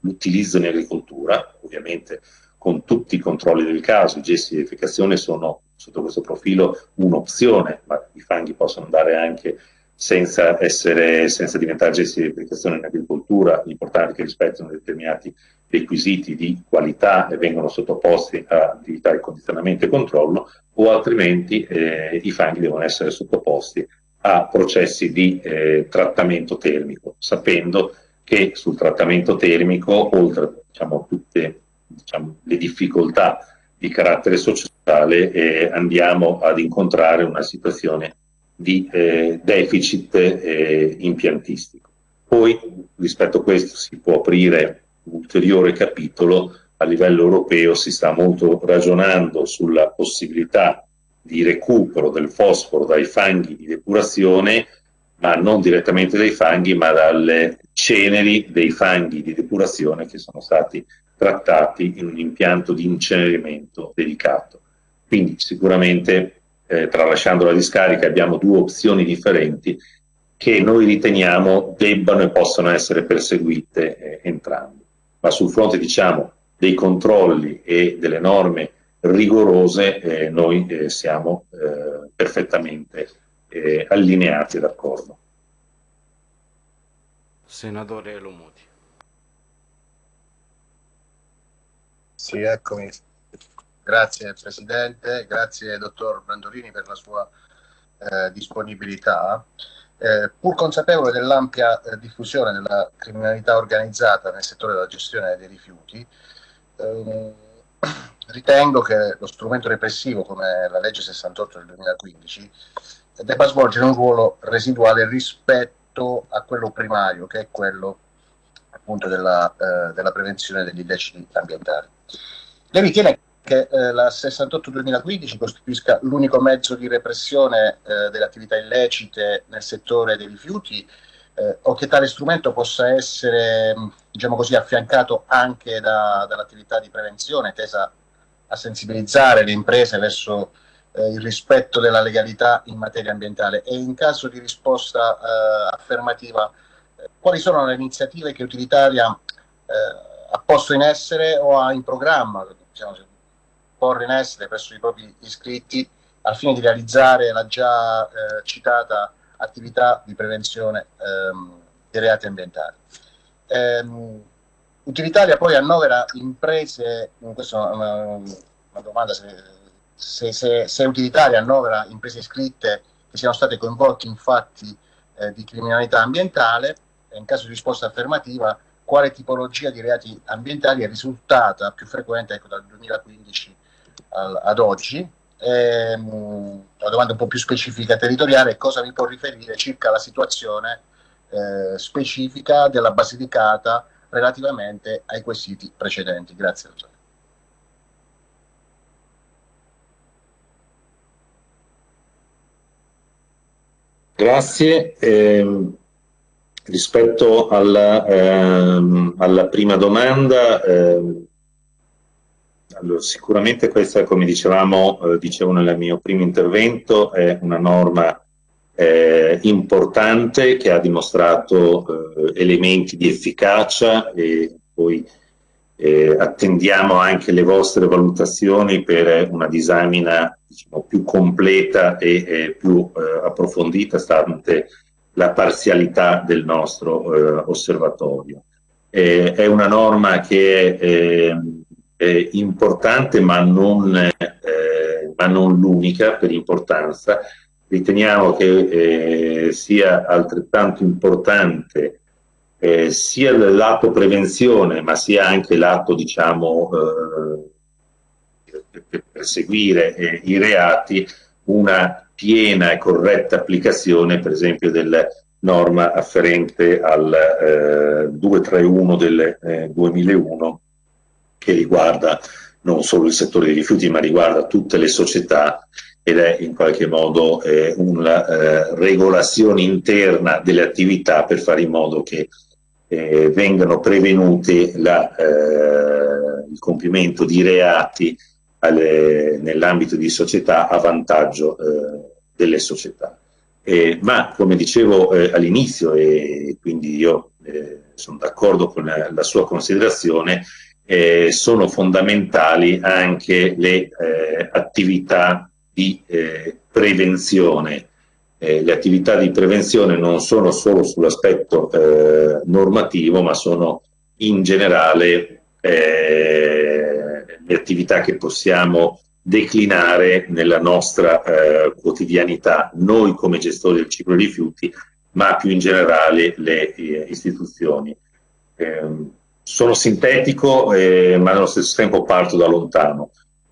l'utilizzo in agricoltura, ovviamente con tutti i controlli del caso, i gesti di edificazione sono sotto questo profilo un'opzione, ma i fanghi possono andare anche senza, essere, senza diventare gesti di edificazione in agricoltura, l'importante è che rispettino determinati requisiti di qualità e vengono sottoposti a attività di condizionamento e controllo, o altrimenti eh, i fanghi devono essere sottoposti a processi di eh, trattamento termico, sapendo che sul trattamento termico, oltre a diciamo, tutte diciamo, le difficoltà di carattere sociale, eh, andiamo ad incontrare una situazione di eh, deficit eh, impiantistico. Poi rispetto a questo si può aprire un ulteriore capitolo, a livello europeo si sta molto ragionando sulla possibilità di recupero del fosforo dai fanghi di depurazione, ma non direttamente dai fanghi, ma dalle ceneri dei fanghi di depurazione che sono stati trattati in un impianto di incenerimento dedicato. Quindi sicuramente eh, tralasciando la discarica abbiamo due opzioni differenti che noi riteniamo debbano e possano essere perseguite eh, entrambe. Ma sul fronte diciamo dei controlli e delle norme rigorose eh, noi eh, siamo eh, perfettamente eh, allineati e d'accordo. Senatore Lomuti. Sì, eccomi. Grazie Presidente, grazie dottor Brandolini per la sua eh, disponibilità. Eh, pur consapevole dell'ampia eh, diffusione della criminalità organizzata nel settore della gestione dei rifiuti, ehm, ritengo che lo strumento repressivo come la legge 68 del 2015 debba svolgere un ruolo residuale rispetto a quello primario, che è quello appunto della, eh, della prevenzione degli illeciti ambientali. Lei ritiene che eh, la 68-2015 costituisca l'unico mezzo di repressione eh, delle attività illecite nel settore dei rifiuti eh, o che tale strumento possa essere, diciamo così, affiancato anche da, dall'attività di prevenzione tesa a sensibilizzare le imprese verso eh, il rispetto della legalità in materia ambientale. E in caso di risposta eh, affermativa eh, quali sono le iniziative che Utilitaria ha posto in essere o ha in programma diciamo, porre in essere presso i propri iscritti al fine di realizzare la già eh, citata attività di prevenzione ehm, dei reati ambientali. Ehm, Utilitaria poi annovera imprese, questa è una, una domanda se, se, se utilitaria annovera imprese iscritte che siano state coinvolte in fatti eh, di criminalità ambientale in caso di risposta affermativa quale tipologia di reati ambientali è risultata più frequente ecco, dal 2015 al, ad oggi. E, mh, una domanda un po' più specifica territoriale, cosa mi può riferire circa la situazione eh, specifica della Basilicata relativamente ai quesiti precedenti? Grazie. Dottore. Grazie. Eh, rispetto alla, ehm, alla, prima domanda, eh, allora, sicuramente questa, come dicevamo, eh, dicevo nel mio primo intervento, è una norma eh, importante che ha dimostrato eh, elementi di efficacia e poi eh, attendiamo anche le vostre valutazioni per una disamina diciamo, più completa e, e più eh, approfondita, stante la parzialità del nostro eh, osservatorio. È una norma che è importante ma non, eh, ma non l'unica per importanza. Riteniamo che eh, sia altrettanto importante eh, sia il lato prevenzione ma sia anche l'atto diciamo eh, per perseguire eh, i reati una piena e corretta applicazione per esempio della norma afferente al eh, 231 del eh, 2001 che riguarda non solo il settore dei rifiuti ma riguarda tutte le società ed è in qualche modo eh, una eh, regolazione interna delle attività per fare in modo che eh, vengano prevenuti la, eh, il compimento di reati nell'ambito di società a vantaggio eh, delle società. Eh, ma come dicevo all'inizio, e quindi io sono d'accordo con la, la, sua considerazione, eh, sono fondamentali anche le attività di prevenzione eh, le attività di prevenzione non sono solo sull'aspetto eh, normativo, ma sono in generale eh, le attività che possiamo declinare nella nostra eh, quotidianità, noi come gestori del ciclo rifiuti, ma più in generale le eh, istituzioni. Ehm, sono sintetico, eh, ma allo stesso tempo parto da lontano.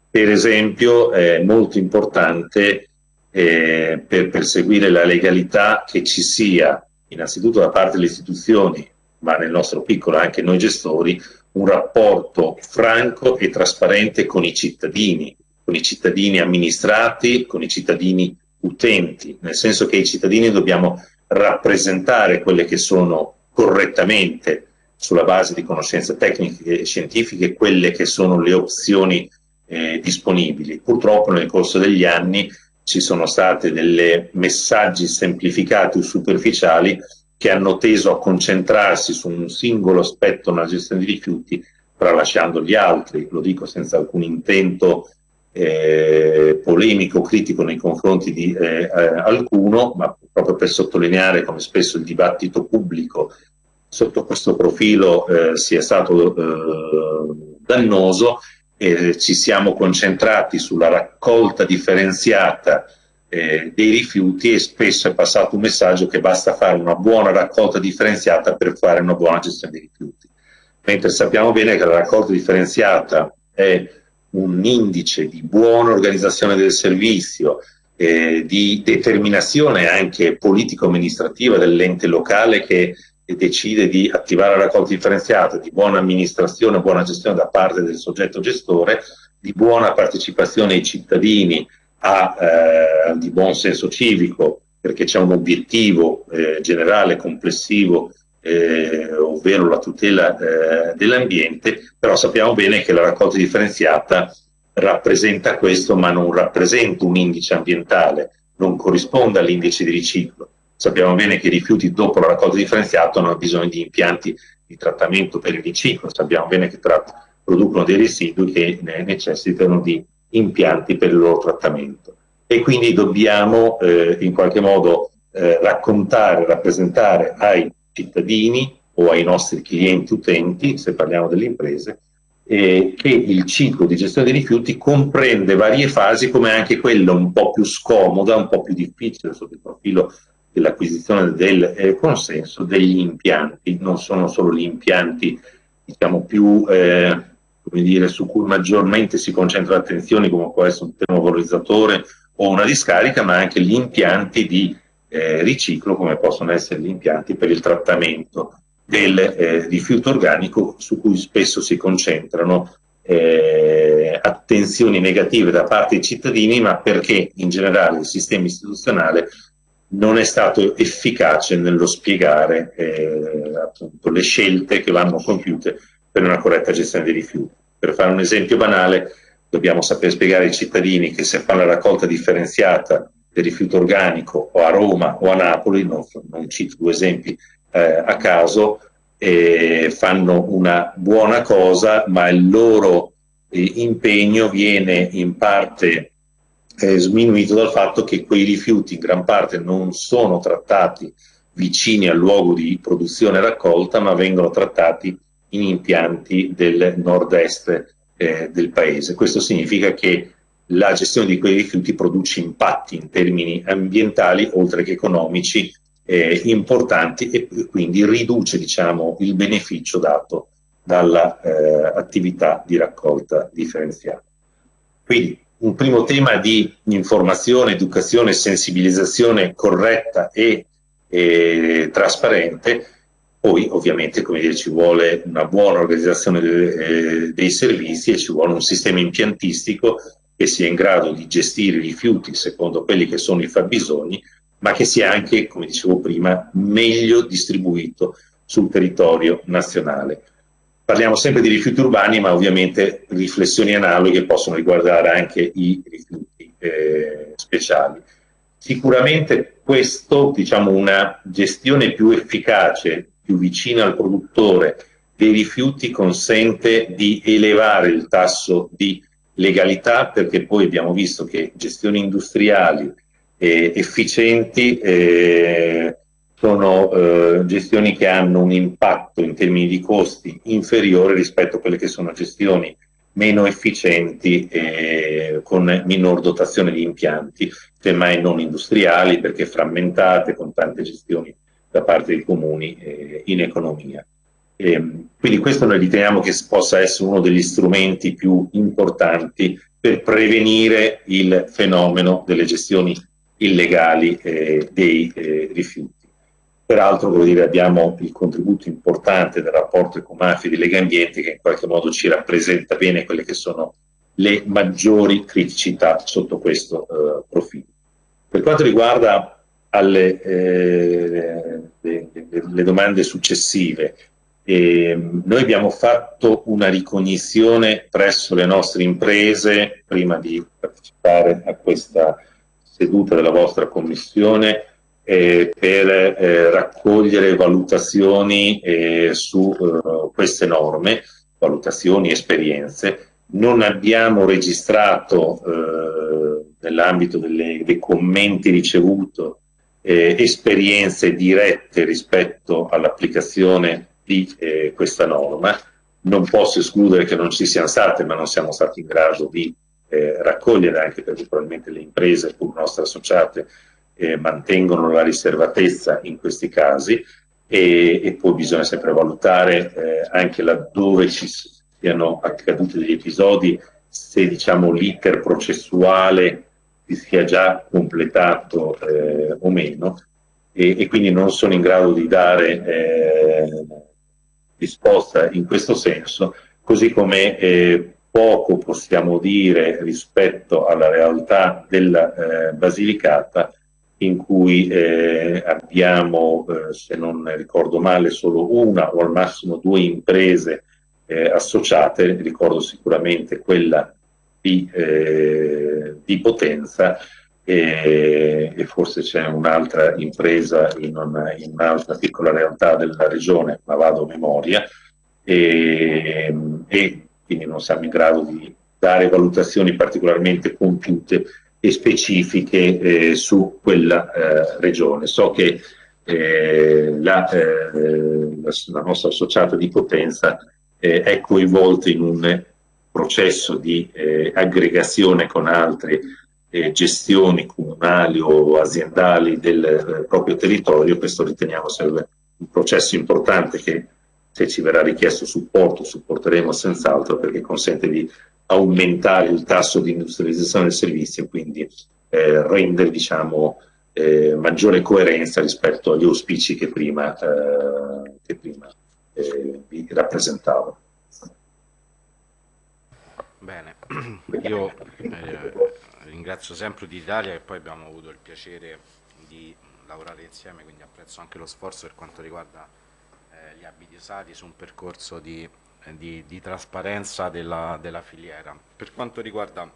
Per esempio, è molto importante eh, per perseguire la legalità che ci sia innanzitutto da parte delle istituzioni, ma nel nostro piccolo anche noi gestori, un rapporto franco e trasparente con i cittadini, con i cittadini amministrati, con i cittadini utenti, nel senso che i cittadini dobbiamo rappresentare quelle che sono correttamente, sulla base di conoscenze tecniche e scientifiche, quelle che sono le opzioni eh, disponibili. Purtroppo nel corso degli anni ci sono stati dei messaggi semplificati o superficiali che hanno teso a concentrarsi su un singolo aspetto nella gestione dei rifiuti, tralasciando gli altri, lo dico senza alcun intento eh, polemico, critico nei confronti di eh, eh, alcuno, ma proprio per sottolineare come spesso il dibattito pubblico sotto questo profilo eh, sia stato eh, dannoso eh, ci siamo concentrati sulla raccolta differenziata eh, dei rifiuti e spesso è passato un messaggio che basta fare una buona raccolta differenziata per fare una buona gestione dei rifiuti. Mentre sappiamo bene che la raccolta differenziata è un indice di buona organizzazione del servizio, eh, di determinazione anche politico-amministrativa dell'ente locale che e decide di attivare la raccolta differenziata, di buona amministrazione, buona gestione da parte del soggetto gestore, di buona partecipazione ai cittadini, a, eh, di buon senso civico, perché c'è un obiettivo eh, generale, complessivo, eh, ovvero la tutela eh, dell'ambiente, però sappiamo bene che la raccolta differenziata rappresenta questo, ma non rappresenta un indice ambientale, non corrisponde all'indice di riciclo Sappiamo bene che i rifiuti dopo la raccolta differenziata hanno bisogno di impianti di trattamento per il riciclo, sappiamo bene che producono dei residui che necessitano di impianti per il loro trattamento. E quindi dobbiamo eh, in qualche modo eh, raccontare, rappresentare ai cittadini o ai nostri clienti utenti, se parliamo delle imprese, eh, che il ciclo di gestione dei rifiuti comprende varie fasi come anche quella un po' più scomoda, un po' più difficile sotto il profilo dell'acquisizione del eh, consenso degli impianti, non sono solo gli impianti diciamo più eh, dire, su cui maggiormente si concentra l'attenzione come può essere un termovalorizzatore o una discarica, ma anche gli impianti di eh, riciclo come possono essere gli impianti per il trattamento del eh, rifiuto organico su cui spesso si concentrano eh, attenzioni negative da parte dei cittadini, ma perché in generale il sistema istituzionale non è stato efficace nello spiegare eh, appunto, le scelte che vanno compiute per una corretta gestione dei rifiuti. Per fare un esempio banale, dobbiamo saper spiegare ai cittadini che se fanno la raccolta differenziata del rifiuto organico o a Roma o a Napoli, non, non cito due esempi eh, a caso eh, fanno una buona cosa, ma il loro eh, impegno viene in parte eh, sminuito dal fatto che quei rifiuti in gran parte non sono trattati vicini al luogo di produzione e raccolta, ma vengono trattati in impianti del nord-est eh, del paese. Questo significa che la gestione di quei rifiuti produce impatti in termini ambientali, oltre che economici, eh, importanti e quindi riduce diciamo, il beneficio dato dall'attività eh, di raccolta differenziata. Quindi un primo tema di informazione, educazione, sensibilizzazione corretta e, e trasparente, poi ovviamente come dire, ci vuole una buona organizzazione de, eh, dei servizi e ci vuole un sistema impiantistico che sia in grado di gestire i rifiuti secondo quelli che sono i fabbisogni ma che sia anche, come dicevo prima, meglio distribuito sul territorio nazionale. Parliamo sempre di rifiuti urbani, ma ovviamente riflessioni analoghe possono riguardare anche i rifiuti eh, speciali. Sicuramente questo, diciamo, una gestione più efficace, più vicina al produttore dei rifiuti consente di elevare il tasso di legalità perché poi abbiamo visto che gestioni industriali eh, efficienti eh, sono eh, gestioni che hanno un impatto in termini di costi inferiore rispetto a quelle che sono gestioni meno efficienti e con minor dotazione di impianti, semmai non industriali perché frammentate con tante gestioni da parte dei comuni eh, in economia. E, ehm, quindi questo noi riteniamo che possa essere uno degli strumenti più importanti per prevenire il fenomeno delle gestioni illegali eh, dei eh, rifiuti. Peraltro dire, abbiamo il contributo importante del rapporto Ecomafi di Lega Ambiente che in qualche modo ci rappresenta bene quelle che sono le maggiori criticità sotto questo eh, profilo. Per quanto riguarda alle, eh, le, le, domande successive, ehm, noi abbiamo fatto una ricognizione presso le nostre imprese prima di partecipare a questa seduta della vostra commissione eh, per eh, raccogliere valutazioni eh, su eh, queste norme, valutazioni, esperienze. Non abbiamo registrato eh, nell'ambito delle, dei commenti ricevuti eh, esperienze dirette rispetto all'applicazione di questa norma. Non posso escludere che non ci siano state, ma non siamo stati in grado di raccogliere anche perché probabilmente le imprese, pur nostre associate, eh, mantengono la riservatezza in questi casi e, e poi bisogna sempre valutare eh, anche laddove ci siano accaduti degli episodi se diciamo l'iter processuale si sia già completato eh, o meno. E, e, quindi non sono in grado di dare eh, risposta in questo senso, così come eh, poco possiamo dire rispetto alla realtà della eh, Basilicata in cui eh, abbiamo, eh, se non ricordo male, solo una o al massimo due imprese eh, associate, ricordo sicuramente quella di, eh, di Potenza e, forse c'è un'altra impresa in, una, in un'altra piccola realtà della regione, ma vado a memoria, e, e quindi non siamo in grado di dare valutazioni particolarmente compiute e specifiche eh, su quella eh, regione. So che eh, la, eh, la, la, nostra associata di Potenza eh, è coinvolto in un processo di eh, aggregazione con altre gestioni comunali o aziendali del proprio territorio, questo riteniamo serve un processo importante che se ci verrà richiesto supporto, supporteremo senz'altro perché consente di aumentare il tasso di industrializzazione del servizio e quindi eh, rendere diciamo, eh, maggiore coerenza rispetto agli auspici che prima, eh, che prima eh, vi rappresentavo. Bene, io eh, ringrazio sempre d'Italia e poi abbiamo avuto il piacere di lavorare insieme, quindi apprezzo anche lo sforzo per quanto riguarda eh, gli abiti usati su un percorso di, di, di trasparenza della, della, filiera. Per quanto riguarda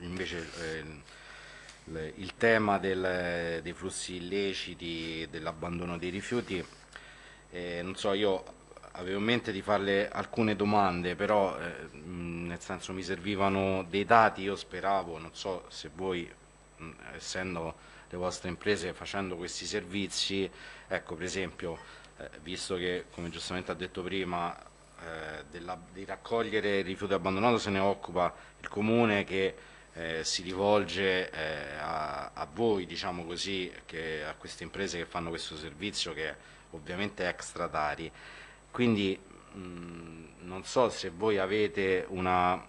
invece eh, il, tema del, dei flussi illeciti, dell'abbandono dei rifiuti, eh, non so, io avevo in mente di farle alcune domande, però eh, nel senso mi servivano dei dati, io speravo, non so se voi, mh, essendo le vostre imprese, facendo questi servizi, ecco per esempio, eh, visto che come giustamente ha detto prima, eh, della, di raccogliere il rifiuto abbandonato se ne occupa il comune che eh, si rivolge eh, a, a, voi, diciamo così, che, a queste imprese che fanno questo servizio che ovviamente è extra tari. Quindi mh, non so se voi avete una,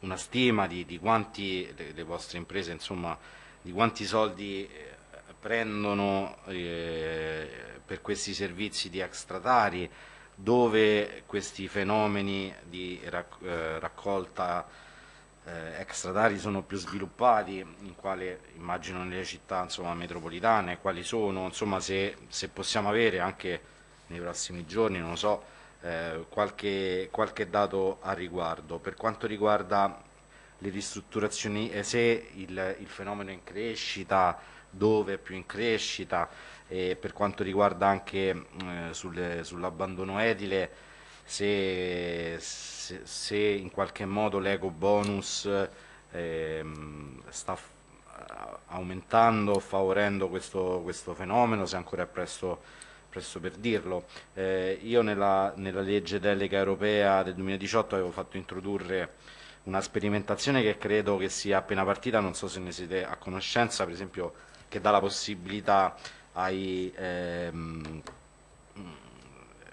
una stima di, di, quanti le, le, vostre imprese, insomma, di quanti soldi eh, prendono eh, per questi servizi di extratari, dove questi fenomeni di rac eh, raccolta eh, extratari sono più sviluppati, in quale immagino nelle città insomma, metropolitane, quali sono, insomma se, se possiamo avere anche nei prossimi giorni, non so, eh, qualche, qualche, dato a riguardo. Per quanto riguarda le ristrutturazioni, eh, se il, il, fenomeno è in crescita, dove è più in crescita, e per quanto riguarda anche eh, sull'abbandono edile, se, se, se, in qualche modo l'eco bonus ehm, sta aumentando, favorendo questo, questo fenomeno, se ancora è presto presto per dirlo. Eh, io nella, nella, legge delega europea del 2018 avevo fatto introdurre una sperimentazione che credo che sia appena partita, non so se ne siete a conoscenza, per esempio che dà la possibilità ai, ehm,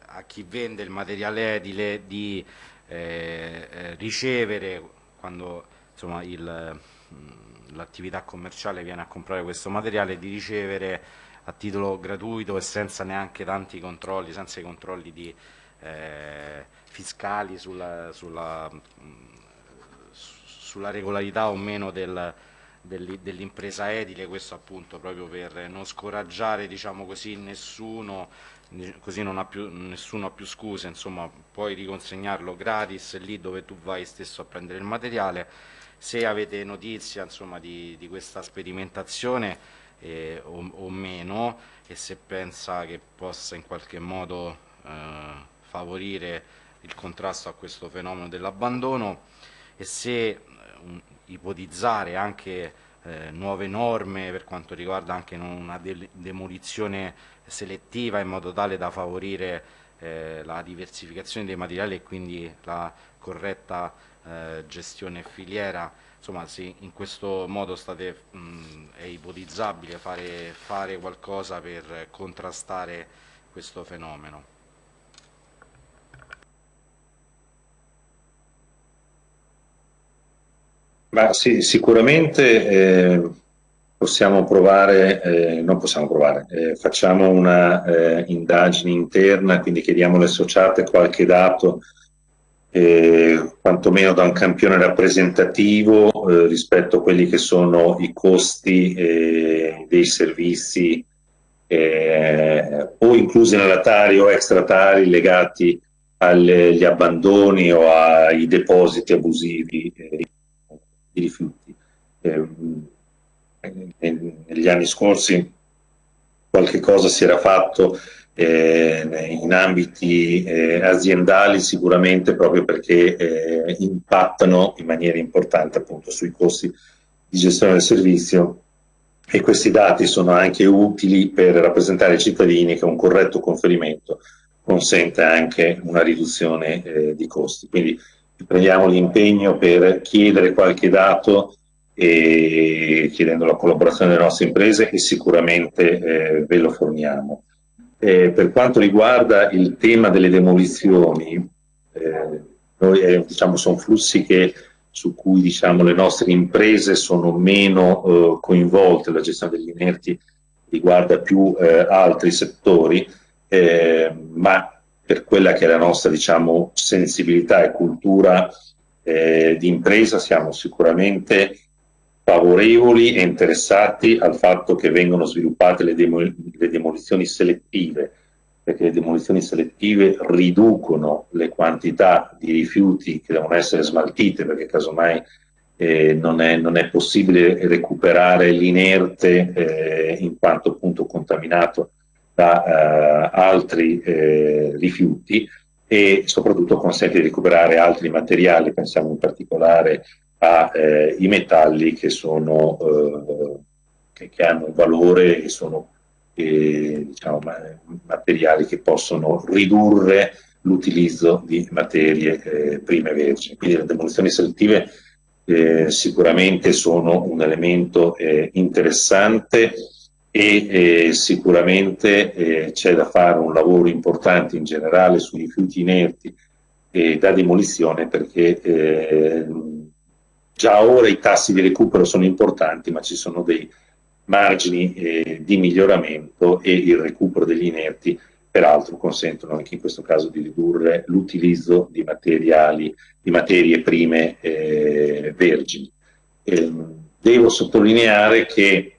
a chi vende il materiale edile di eh, eh ricevere quando l'attività commerciale viene a comprare questo materiale di ricevere a titolo gratuito e senza neanche tanti controlli, senza i controlli di, eh, fiscali sulla, sulla, sulla, regolarità o meno del, dell'impresa edile, questo appunto proprio per non scoraggiare diciamo così, nessuno, così non ha più, nessuno ha più scuse, insomma puoi riconsegnarlo gratis lì dove tu vai stesso a prendere il materiale. Se avete notizia insomma, di, di questa sperimentazione eh, o, o, meno e se pensa che possa in qualche modo eh, favorire il contrasto a questo fenomeno dell'abbandono e se eh, ipotizzare anche eh, nuove norme per quanto riguarda anche una de demolizione selettiva in modo tale da favorire eh, la diversificazione dei materiali e quindi la corretta eh, gestione filiera insomma se in questo modo state, mh, è ipotizzabile fare, fare qualcosa per contrastare questo fenomeno. Ma sì, sicuramente eh, possiamo provare, eh, non possiamo provare, eh, facciamo una eh, indagine interna, quindi chiediamo alle associate qualche dato eh, quantomeno da un campione rappresentativo eh, rispetto a quelli che sono i costi dei servizi o inclusi nella tari o extratari legati agli abbandoni o ai depositi abusivi di rifiuti. Ehm, negli anni scorsi qualche cosa si era fatto eh, in ambiti eh, aziendali sicuramente proprio perché eh, impattano in maniera importante appunto sui costi di gestione del servizio e questi dati sono anche utili per rappresentare ai cittadini che un corretto conferimento consente anche una riduzione eh, di costi. Quindi prendiamo l'impegno per chiedere qualche dato e chiedendo la collaborazione delle nostre imprese e sicuramente eh, ve lo forniamo. Eh, per quanto riguarda il tema delle demolizioni, eh, noi, eh, diciamo, sono flussi che, su cui diciamo, le nostre imprese sono meno eh, coinvolte, la gestione degli inerti riguarda più eh, altri settori, ma per quella che è la nostra diciamo, sensibilità e cultura di impresa siamo sicuramente favorevoli e interessati al fatto che vengano sviluppate le, demo le demolizioni selettive, perché le demolizioni selettive riducono le quantità di rifiuti che devono essere smaltite, perché casomai eh, non, è, non, è, possibile recuperare l'inerte eh, in quanto appunto contaminato da eh, altri eh, rifiuti e soprattutto consente di recuperare altri materiali, pensiamo in particolare ai eh, metalli che, sono, eh, che, che, hanno valore e sono eh, diciamo, materiali che possono ridurre l'utilizzo di materie eh, prime vergini. Quindi le demolizioni selettive sicuramente sono un elemento interessante e sicuramente c'è da fare un lavoro importante in generale sui rifiuti inerti da demolizione perché Già ora i tassi di recupero sono importanti, ma ci sono dei margini eh, di miglioramento e il recupero degli inerti peraltro consentono anche in questo caso di ridurre l'utilizzo di materiali, di materie prime eh, vergini. Eh, devo sottolineare che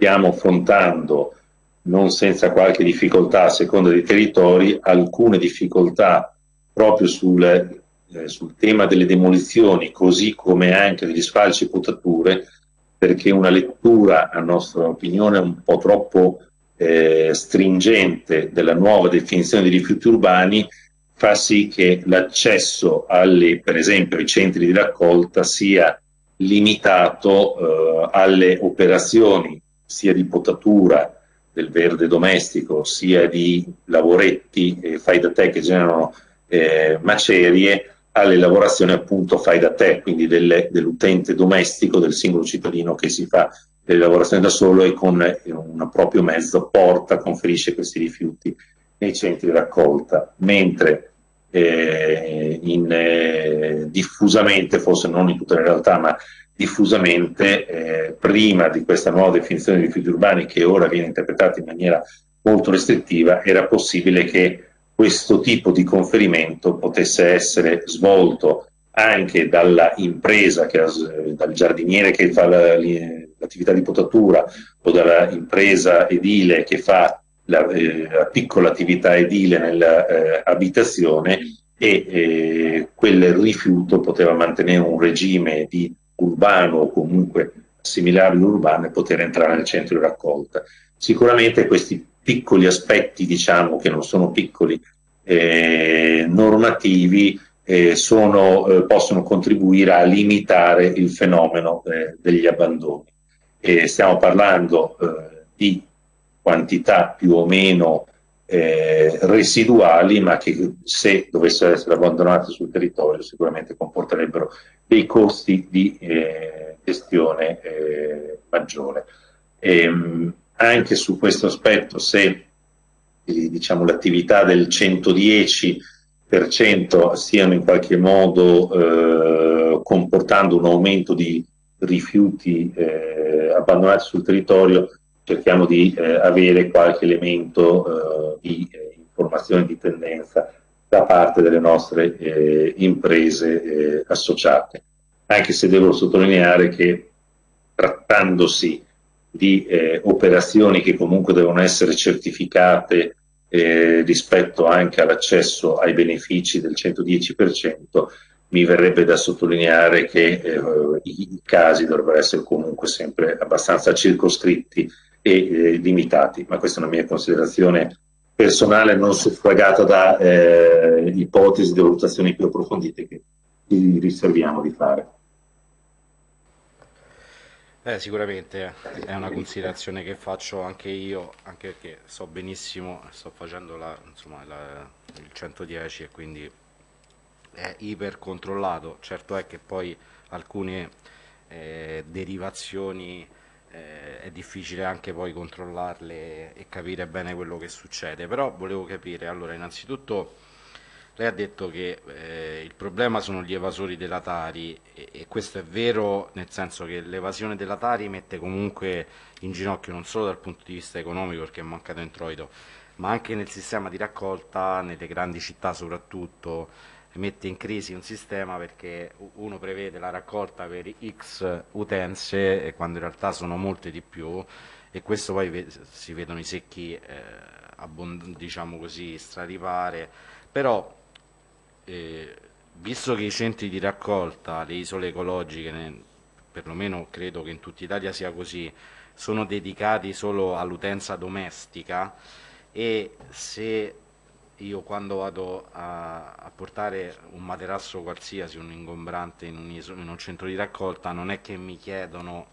stiamo affrontando, non senza qualche difficoltà a seconda dei territori, alcune difficoltà proprio sul eh, sul tema delle demolizioni, così come anche degli sfalci e potature, perché una lettura, a nostra opinione, un po' troppo eh, stringente della nuova definizione di rifiuti urbani fa sì che l'accesso alle, per esempio, ai centri di raccolta sia limitato eh, alle operazioni sia di potatura del verde domestico, sia di lavoretti eh, fai da te che generano eh, macerie, alle lavorazioni appunto fai da te, quindi dell'utente domestico, del singolo cittadino che si fa delle lavorazioni da solo e con un proprio mezzo porta, conferisce questi rifiuti nei centri di raccolta, mentre eh, in, eh, diffusamente, forse non in tutte le realtà, ma diffusamente, eh, prima di questa nuova definizione di rifiuti urbani che ora viene interpretata in maniera molto restrittiva, era possibile che questo tipo di conferimento potesse essere svolto anche dalla impresa, dal giardiniere che fa l'attività di potatura o dalla impresa edile che fa la, eh, la piccola attività edile nell'abitazione eh, e eh, quel rifiuto poteva mantenere un regime di urbano o comunque assimilabile urbano e poter entrare nel centro di raccolta. Sicuramente questi piccoli aspetti, diciamo che non sono piccoli, eh, normativi eh, sono, eh, possono contribuire a limitare il fenomeno eh, degli abbandoni. stiamo parlando eh, di quantità più o meno eh, residuali, ma che se dovessero essere abbandonate sul territorio sicuramente comporterebbero dei costi di gestione maggiore. E, ehm, anche su questo aspetto, se diciamo, l'attività del 110% stiano in qualche modo eh, comportando un aumento di rifiuti eh, abbandonati sul territorio, cerchiamo di eh, avere qualche elemento eh, di eh, informazione di tendenza da parte delle nostre eh, imprese associate. Anche se devo sottolineare che trattandosi di eh, operazioni che comunque devono essere certificate eh, rispetto anche all'accesso ai benefici del 110%, mi verrebbe da sottolineare che eh, i, i, casi dovrebbero essere comunque sempre abbastanza circoscritti e eh, limitati, ma questa è una mia considerazione personale non suffragata da eh, ipotesi di valutazioni più approfondite che ci riserviamo di fare. Eh, sicuramente è una considerazione che faccio anche io, anche perché so benissimo, sto facendo la, insomma, la, il 110 e quindi è iper controllato. Certo è che poi alcune eh, derivazioni eh, è difficile anche poi controllarle e capire bene quello che succede, però volevo capire, allora innanzitutto lei ha detto che eh, il problema sono gli evasori della Tari e, e, questo è vero nel senso che l'evasione della Tari mette comunque in ginocchio non solo dal punto di vista economico perché è mancato introito, ma anche nel sistema di raccolta, nelle grandi città soprattutto, mette in crisi un sistema perché uno prevede la raccolta per X utenze quando in realtà sono molte di più e questo poi si vedono i secchi eh, diciamo così straripare. Però eh, visto che i centri di raccolta le isole ecologiche ne, perlomeno credo che in tutta Italia sia così sono dedicati solo all'utenza domestica e se io quando vado a, a, portare un materasso qualsiasi, un ingombrante in un, in un, centro di raccolta, non è che mi chiedono,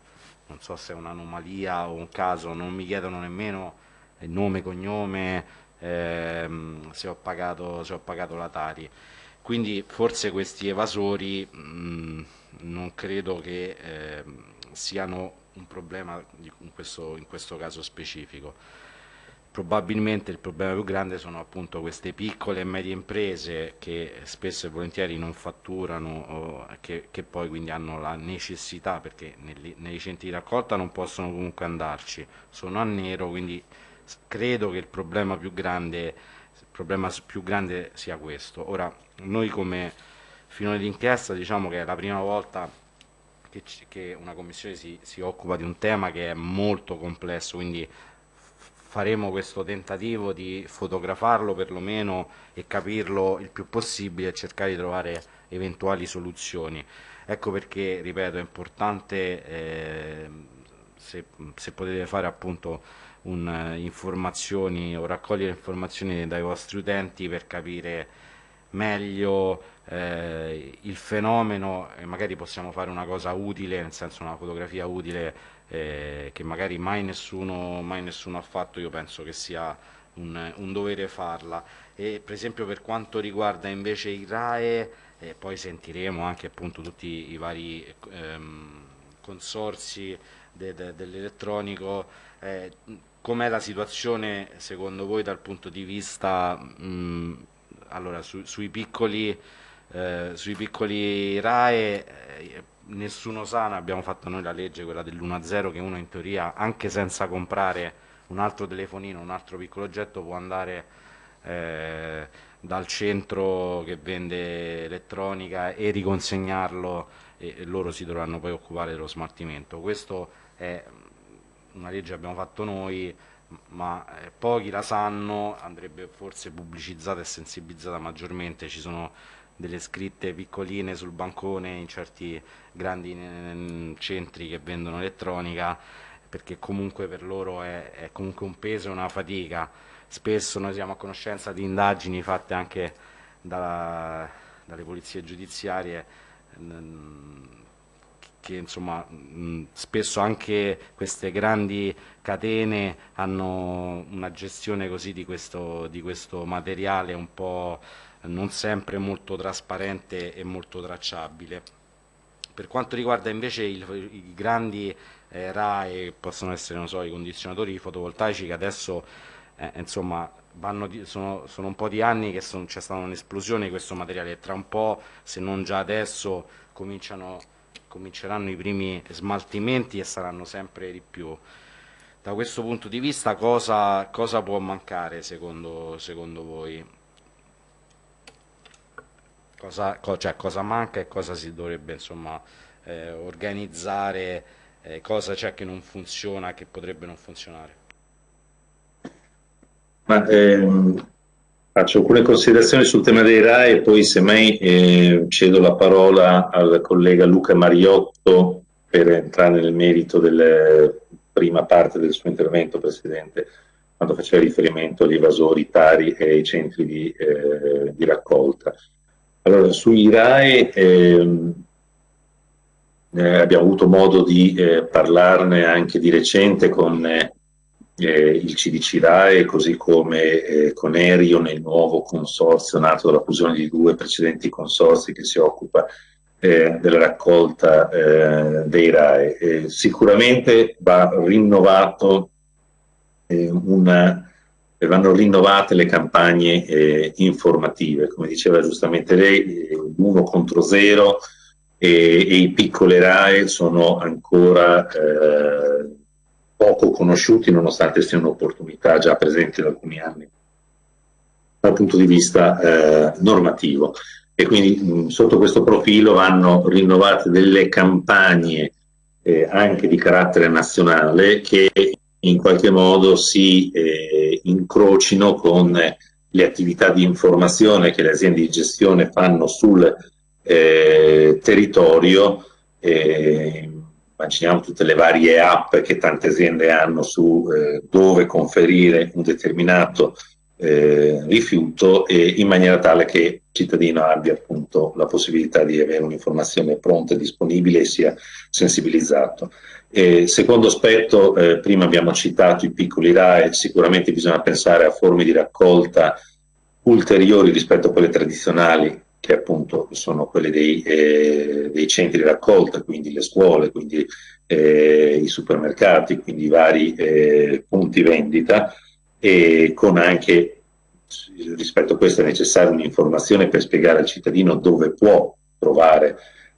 non so se è un'anomalia o un caso, non mi chiedono nemmeno il nome, cognome, ehm, se, ho pagato, se ho pagato la Tari. Quindi forse questi evasori mh, mm, non credo che eh, siano un problema in questo, in questo caso specifico probabilmente il problema più grande sono appunto queste piccole e medie imprese che spesso e volentieri non fatturano, che, che, poi quindi hanno la necessità, perché nei, nei centri di raccolta non possono comunque andarci, sono a nero, quindi credo che il problema più grande, il problema più grande sia questo. Ora, noi come finale d'inchiesta diciamo che è la prima volta che, che una commissione si, si occupa di un tema che è molto complesso, quindi faremo questo tentativo di fotografarlo perlomeno e capirlo il più possibile e cercare di trovare eventuali soluzioni. Ecco perché, ripeto, è importante eh, se, se, potete fare appunto un, uh, informazioni o raccogliere informazioni dai vostri utenti per capire meglio eh, il fenomeno e magari possiamo fare una cosa utile, nel senso una fotografia utile eh, che magari mai nessuno, mai nessuno, ha fatto, io penso che sia un, un, dovere farla. E per esempio per quanto riguarda invece il RAE, eh, poi sentiremo anche appunto tutti i vari ehm, consorsi de, de, dell'elettronico, eh, com'è la situazione secondo voi dal punto di vista mh, allora, su, sui, piccoli, eh, sui piccoli RAE? Eh, nessuno sa, abbiamo fatto noi la legge, quella dell'1-0, che uno in teoria, anche senza comprare un altro telefonino, un altro piccolo oggetto, può andare eh, dal centro che vende elettronica e riconsegnarlo e, e loro si dovranno poi occupare dello smaltimento. Questo è una legge che abbiamo fatto noi, ma eh, pochi la sanno, andrebbe forse pubblicizzata e sensibilizzata maggiormente, ci sono delle scritte piccoline sul bancone in certi grandi mm, centri che vendono elettronica perché comunque per loro è, è comunque un peso e una fatica. Spesso noi siamo a conoscenza di indagini fatte anche da, dalle polizie giudiziarie mm, che insomma mm, spesso anche queste grandi catene hanno una gestione così di questo, di questo materiale un po' non sempre molto trasparente e molto tracciabile. Per quanto riguarda invece il, i grandi eh, RAE, possono essere so, i condizionatori fotovoltaici che adesso eh, insomma, di, sono, sono, un po' di anni che c'è stata un'esplosione di questo materiale e tra un po', se non già adesso, cominceranno i primi smaltimenti e saranno sempre di più. Da questo punto di vista cosa, cosa può mancare secondo, secondo voi? Cosa, co cioè, cosa manca e cosa si dovrebbe insomma, eh, organizzare, eh, cosa c'è che non funziona, che potrebbe non funzionare. Ma, ehm, faccio alcune considerazioni sul tema dei RAI e poi semmai eh, cedo la parola al collega Luca Mariotto per entrare nel merito della prima parte del suo intervento, Presidente, quando faceva riferimento agli evasori tari e ai centri di, eh, di raccolta. Allora, sui RAE ehm, eh, abbiamo avuto modo di eh, parlarne anche di recente con eh, eh, il CDC RAE, così come eh, con Erio nel nuovo consorzio nato dalla fusione di due precedenti consorzi che si occupa eh, della raccolta dei RAE. sicuramente va rinnovato una vanno rinnovate le campagne eh, informative, come diceva giustamente lei, uno contro zero e, e i piccoli RAE sono ancora eh, poco conosciuti nonostante siano un'opportunità già presente da alcuni anni dal punto di vista eh, normativo. E quindi mh, sotto questo profilo vanno rinnovate delle campagne eh, anche di carattere nazionale che in qualche modo si eh, incrocino con le attività di informazione che le aziende di gestione fanno sul eh, territorio. Eh, immaginiamo tutte le varie app che tante aziende hanno su eh, dove conferire un determinato eh, rifiuto in maniera tale che il cittadino abbia appunto la possibilità di avere un'informazione pronta e disponibile e sia sensibilizzato. E secondo aspetto, eh, prima abbiamo citato i piccoli RAE, sicuramente bisogna pensare a forme di raccolta ulteriori rispetto a quelle tradizionali, che appunto sono quelle dei, eh, dei centri di raccolta, quindi le scuole, quindi eh, i supermercati, quindi i vari eh, punti vendita, e con anche rispetto a questo è necessaria un'informazione per spiegare al cittadino dove può trovare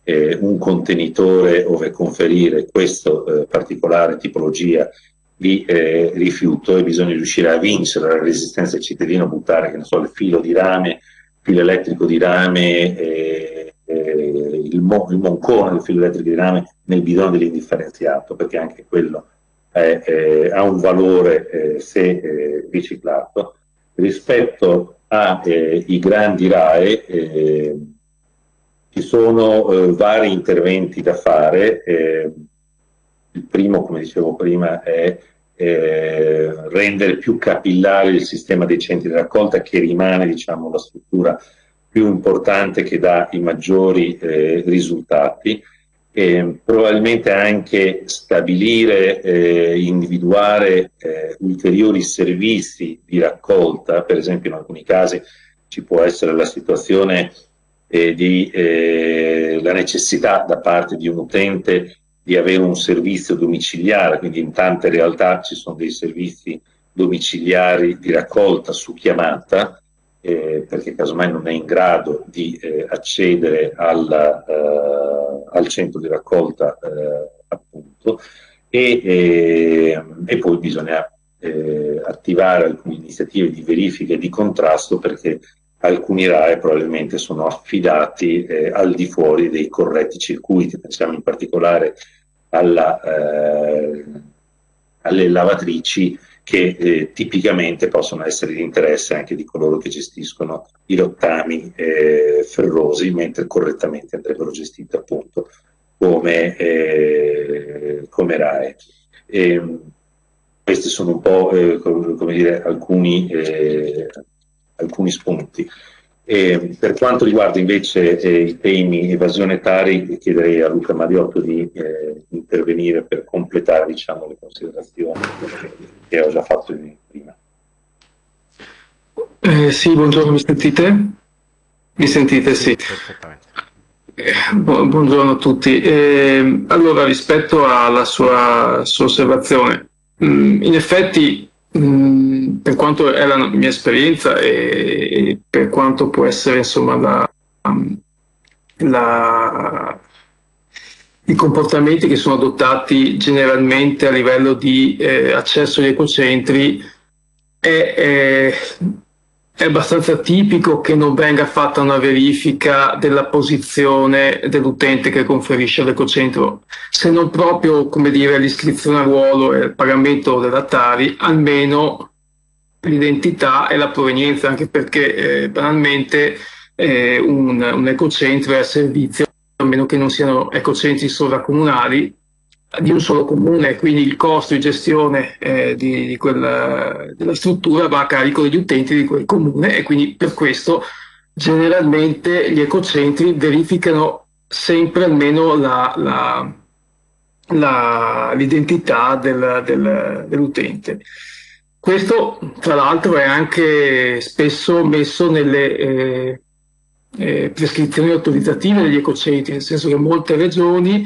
eh, un contenitore dove conferire questa eh, particolare tipologia di eh, rifiuto e bisogna riuscire a vincere la resistenza del cittadino buttare che so, il filo di rame, il filo elettrico di rame, eh, eh, il, mo- il, moncone del filo elettrico di rame nel bidone dell'indifferenziato, perché anche quello è, ha un valore se riciclato. Rispetto ai grandi RAE, ci sono eh, vari interventi da fare. Eh, il primo, come dicevo prima, è eh, rendere più capillare il sistema dei centri di raccolta che rimane diciamo, la struttura più importante che dà i maggiori eh, risultati. E probabilmente anche stabilire, eh, individuare eh, ulteriori servizi di raccolta, per esempio in alcuni casi ci può essere la situazione eh, di, eh, la necessità da parte di un utente di avere un servizio domiciliare, quindi in tante realtà ci sono dei servizi domiciliari di raccolta su chiamata, eh, perché casomai non è in grado di eh, accedere alla, eh, al centro di raccolta eh, appunto. E, e, poi bisogna eh, attivare alcune iniziative di verifica e di contrasto perché alcuni RAE probabilmente sono affidati eh, al di fuori dei corretti circuiti, pensiamo in particolare alla, eh, alle lavatrici che eh, tipicamente possono essere di interesse anche di coloro che gestiscono i rottami eh, ferrosi, mentre correttamente andrebbero gestiti appunto come, eh, come RAE. E, ehm, questi sono un po' eh, dire, alcuni alcuni spunti. E per quanto riguarda invece eh, i temi evasione tari, chiederei a Luca Mariotto di eh, intervenire per completare diciamo, le considerazioni che ho già fatto prima. Eh, sì, buongiorno, mi sentite? Mi sentite, sì. Perfettamente. Eh, bu buongiorno a tutti. Eh, allora, rispetto alla sua, sua osservazione, mh, mm, in effetti Mm, per quanto è la mia esperienza e, per quanto può essere insomma la, la, i comportamenti che sono adottati generalmente a livello di eh, accesso agli ecocentri è, è è abbastanza tipico che non venga fatta una verifica della posizione dell'utente che conferisce all'ecocentro, se non proprio come dire, l'iscrizione a ruolo e il pagamento della Tari, almeno l'identità e la provenienza, anche perché eh, banalmente eh, un, un ecocentro è a servizio, a meno che non siano ecocentri sovracomunali, di un solo comune, quindi il costo di gestione eh, di, di quella, della struttura va a carico degli utenti di quel comune e quindi per questo generalmente gli ecocentri verificano sempre almeno la, la, la, l'identità del, del, dell'utente. Questo, tra l'altro, è anche spesso messo nelle eh, eh, prescrizioni autorizzative degli ecocentri, nel senso che molte regioni,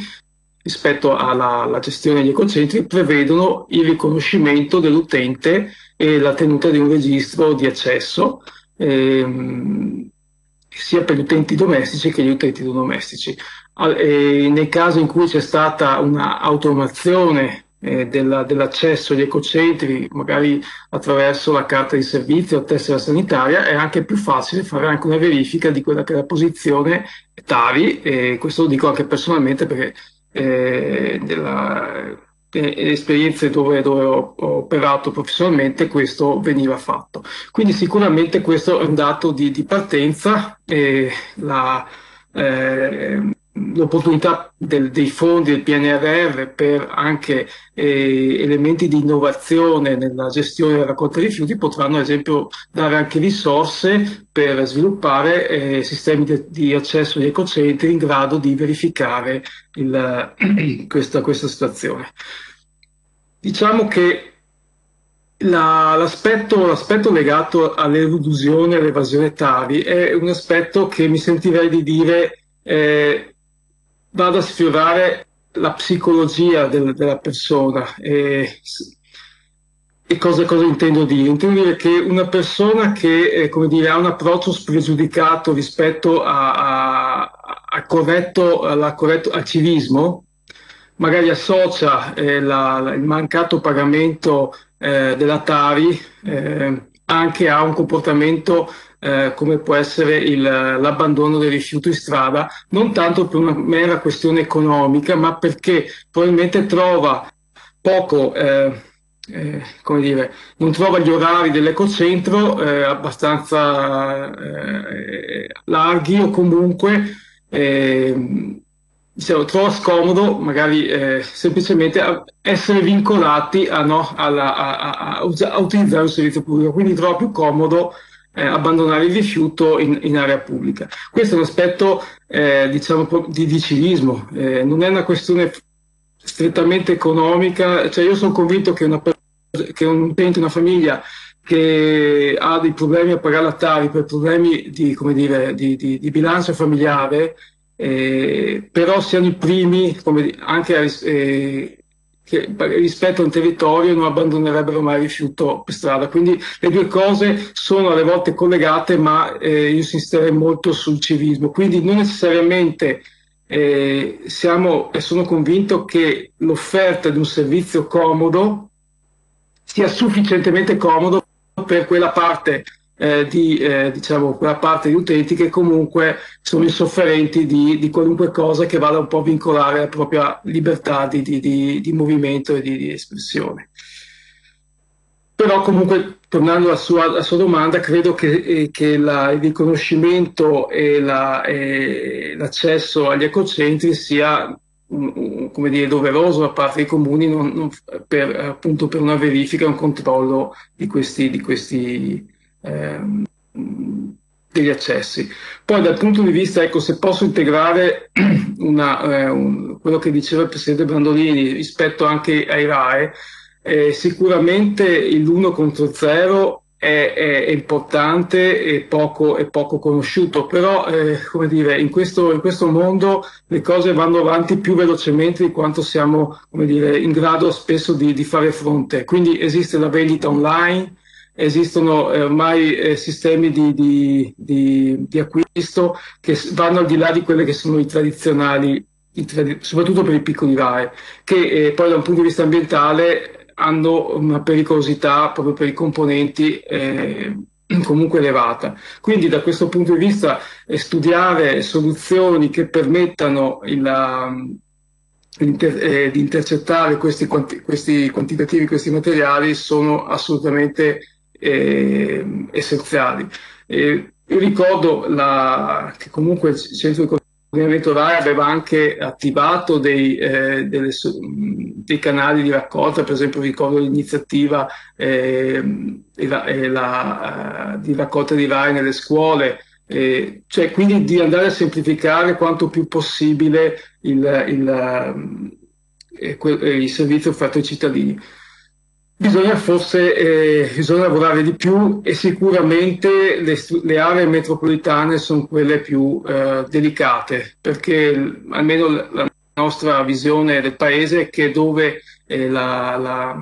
rispetto alla, alla gestione degli ecocentri, prevedono il riconoscimento dell'utente e la tenuta di un registro di accesso. Ehm, sia per gli utenti domestici che gli utenti non domestici. E nel caso in cui c'è stata un'automazione eh, della, dell'accesso agli ecocentri, magari attraverso la carta di servizio o tessera sanitaria, è anche più facile fare anche una verifica di quella che è la posizione Tari, e questo lo dico anche personalmente perché eh, della, esperienze dove, dove ho, ho, operato professionalmente questo veniva fatto. Quindi sicuramente questo è un dato di, di partenza e la, eh, l'opportunità del, dei fondi del PNRR per anche eh, elementi di innovazione nella gestione della raccolta dei rifiuti potranno ad esempio dare anche risorse per sviluppare eh, sistemi di, di, accesso agli ecocentri in grado di verificare il, questa, questa situazione. Diciamo che la, l'aspetto, l'aspetto, legato all'elusione e all'evasione TARI è un aspetto che mi sentirei di dire eh, vado a sfiorare la psicologia del, della persona. E, e cosa, cosa, intendo dire? Intendo dire che una persona che eh, dire, ha un approccio spregiudicato rispetto a, a, a corretto, corretto, al civismo, magari associa eh, la, il mancato pagamento eh, della Tari eh, anche a un comportamento eh, come può essere il, l'abbandono dei rifiuti in strada, non tanto per una mera questione economica, ma perché probabilmente trova poco, eh, eh, come dire, non trova gli orari dell'ecocentro eh, abbastanza eh, larghi o comunque eh, diciamo, trova scomodo magari eh, semplicemente essere vincolati a, no, alla, a, a, a, utilizzare un servizio pubblico, quindi trova più comodo eh, abbandonare il rifiuto in, in, area pubblica. Questo è un aspetto eh, diciamo, di, di civismo, eh, non è una questione strettamente economica, cioè io sono convinto che, una, che un utente, una famiglia che ha dei problemi a pagare la Tari per problemi di, dire, di, di, di bilancio familiare, eh, però siano i primi come, anche a, eh, che rispetto a un territorio non abbandonerebbero mai il rifiuto per strada. Quindi le due cose sono alle volte collegate, ma eh, io insisterei molto sul civismo. Quindi non necessariamente eh, siamo, e sono convinto che l'offerta di un servizio comodo sia sufficientemente comodo per quella parte eh, di eh, diciamo, quella parte di utenti che comunque sono insofferenti di, di, qualunque cosa che vada un po' a vincolare la propria libertà di, di, di movimento e di, espressione. Però comunque, tornando alla sua, alla sua domanda, credo che, eh, che la, il riconoscimento e, la, e, l'accesso agli ecocentri sia come dire, doveroso da parte dei comuni non, non, per, appunto per una verifica e un controllo di questi, di questi ehm, degli accessi. Poi dal punto di vista, ecco, se posso integrare una, eh, un, quello che diceva il Presidente Brandolini rispetto anche ai RAE, eh, sicuramente l'1 contro 0 è, è, importante e poco, è poco conosciuto, però eh, come dire, in questo, in questo mondo le cose vanno avanti più velocemente di quanto siamo come dire, in grado spesso di, di fare fronte. Quindi esiste la vendita online, esistono eh, ormai eh, sistemi di, di, di, di, acquisto che vanno al di là di quelli che sono i tradizionali, i tradi- soprattutto per i piccoli RAE, che eh, poi da un punto di vista ambientale hanno una pericolosità proprio per i componenti eh, comunque elevata. Quindi da questo punto di vista eh, studiare soluzioni che permettano il, eh, di intercettare questi, quanti, questi, quantitativi, questi materiali sono assolutamente eh, essenziali. Eh, io ricordo la, che comunque il centro di coordinamento RAI aveva anche attivato dei, eh, delle, dei, canali di raccolta, per esempio ricordo l'iniziativa ehm, la, la, di raccolta di RAI nelle scuole, eh, cioè quindi di andare a semplificare quanto più possibile il, il, e, e i servizi offerti ai cittadini. Bisogna forse eh, bisogna lavorare di più e sicuramente le, le aree metropolitane sono quelle più eh, delicate perché almeno la nostra visione del paese è che dove eh, la, la,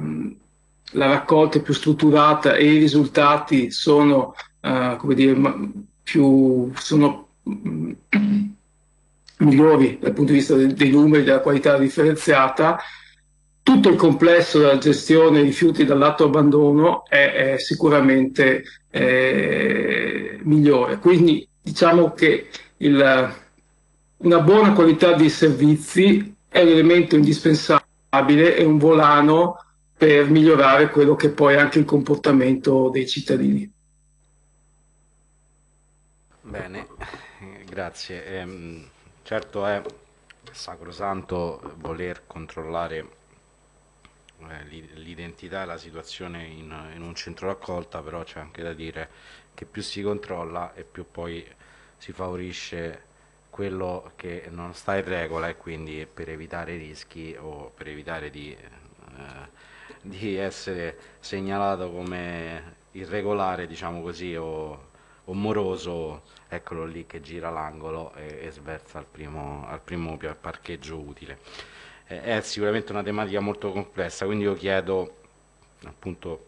la, raccolta è più strutturata e i risultati sono, eh, come dire, più, sono migliori dal punto di vista dei, dei numeri, della qualità differenziata, tutto il complesso della gestione dei rifiuti dall'atto abbandono è, è sicuramente eh, migliore. Quindi diciamo che il, una buona qualità di servizi è un elemento indispensabile e un volano per migliorare quello che poi è anche il comportamento dei cittadini. Bene, grazie. Eh, certo è sacrosanto voler controllare eh, l'identità e la situazione in, in, un centro raccolta, però c'è anche da dire che più si controlla e più poi si favorisce quello che non sta in regola e quindi per evitare rischi o per evitare di, eh, di essere segnalato come irregolare, diciamo così, o, o moroso, eccolo lì che gira l'angolo e, e sversa al primo, al primo parcheggio utile è sicuramente una tematica molto complessa, quindi io chiedo appunto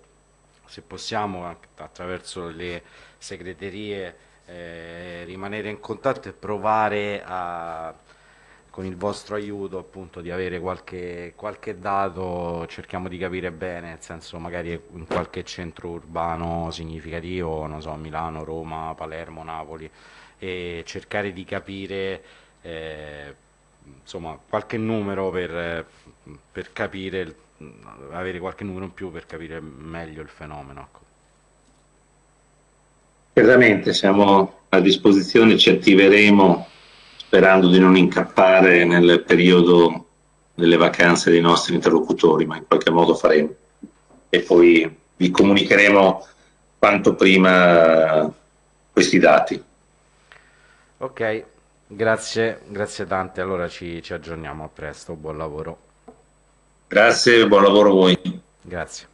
se possiamo attraverso le segreterie eh, rimanere in contatto e provare a, con il vostro aiuto appunto di avere qualche, qualche dato, cerchiamo di capire bene, nel senso magari in qualche centro urbano significativo, non so, Milano, Roma, Palermo, Napoli, e cercare di capire eh, insomma, qualche numero per, per capire, avere qualche numero in più per capire meglio il fenomeno. Ecco. Certamente siamo a disposizione, ci attiveremo sperando di non incappare nel periodo delle vacanze dei nostri interlocutori, ma in qualche modo faremo. E poi vi comunicheremo quanto prima questi dati. Ok, Grazie, grazie tante. Allora ci, ci aggiorniamo a presto. Buon lavoro. Grazie, buon lavoro a voi. Grazie.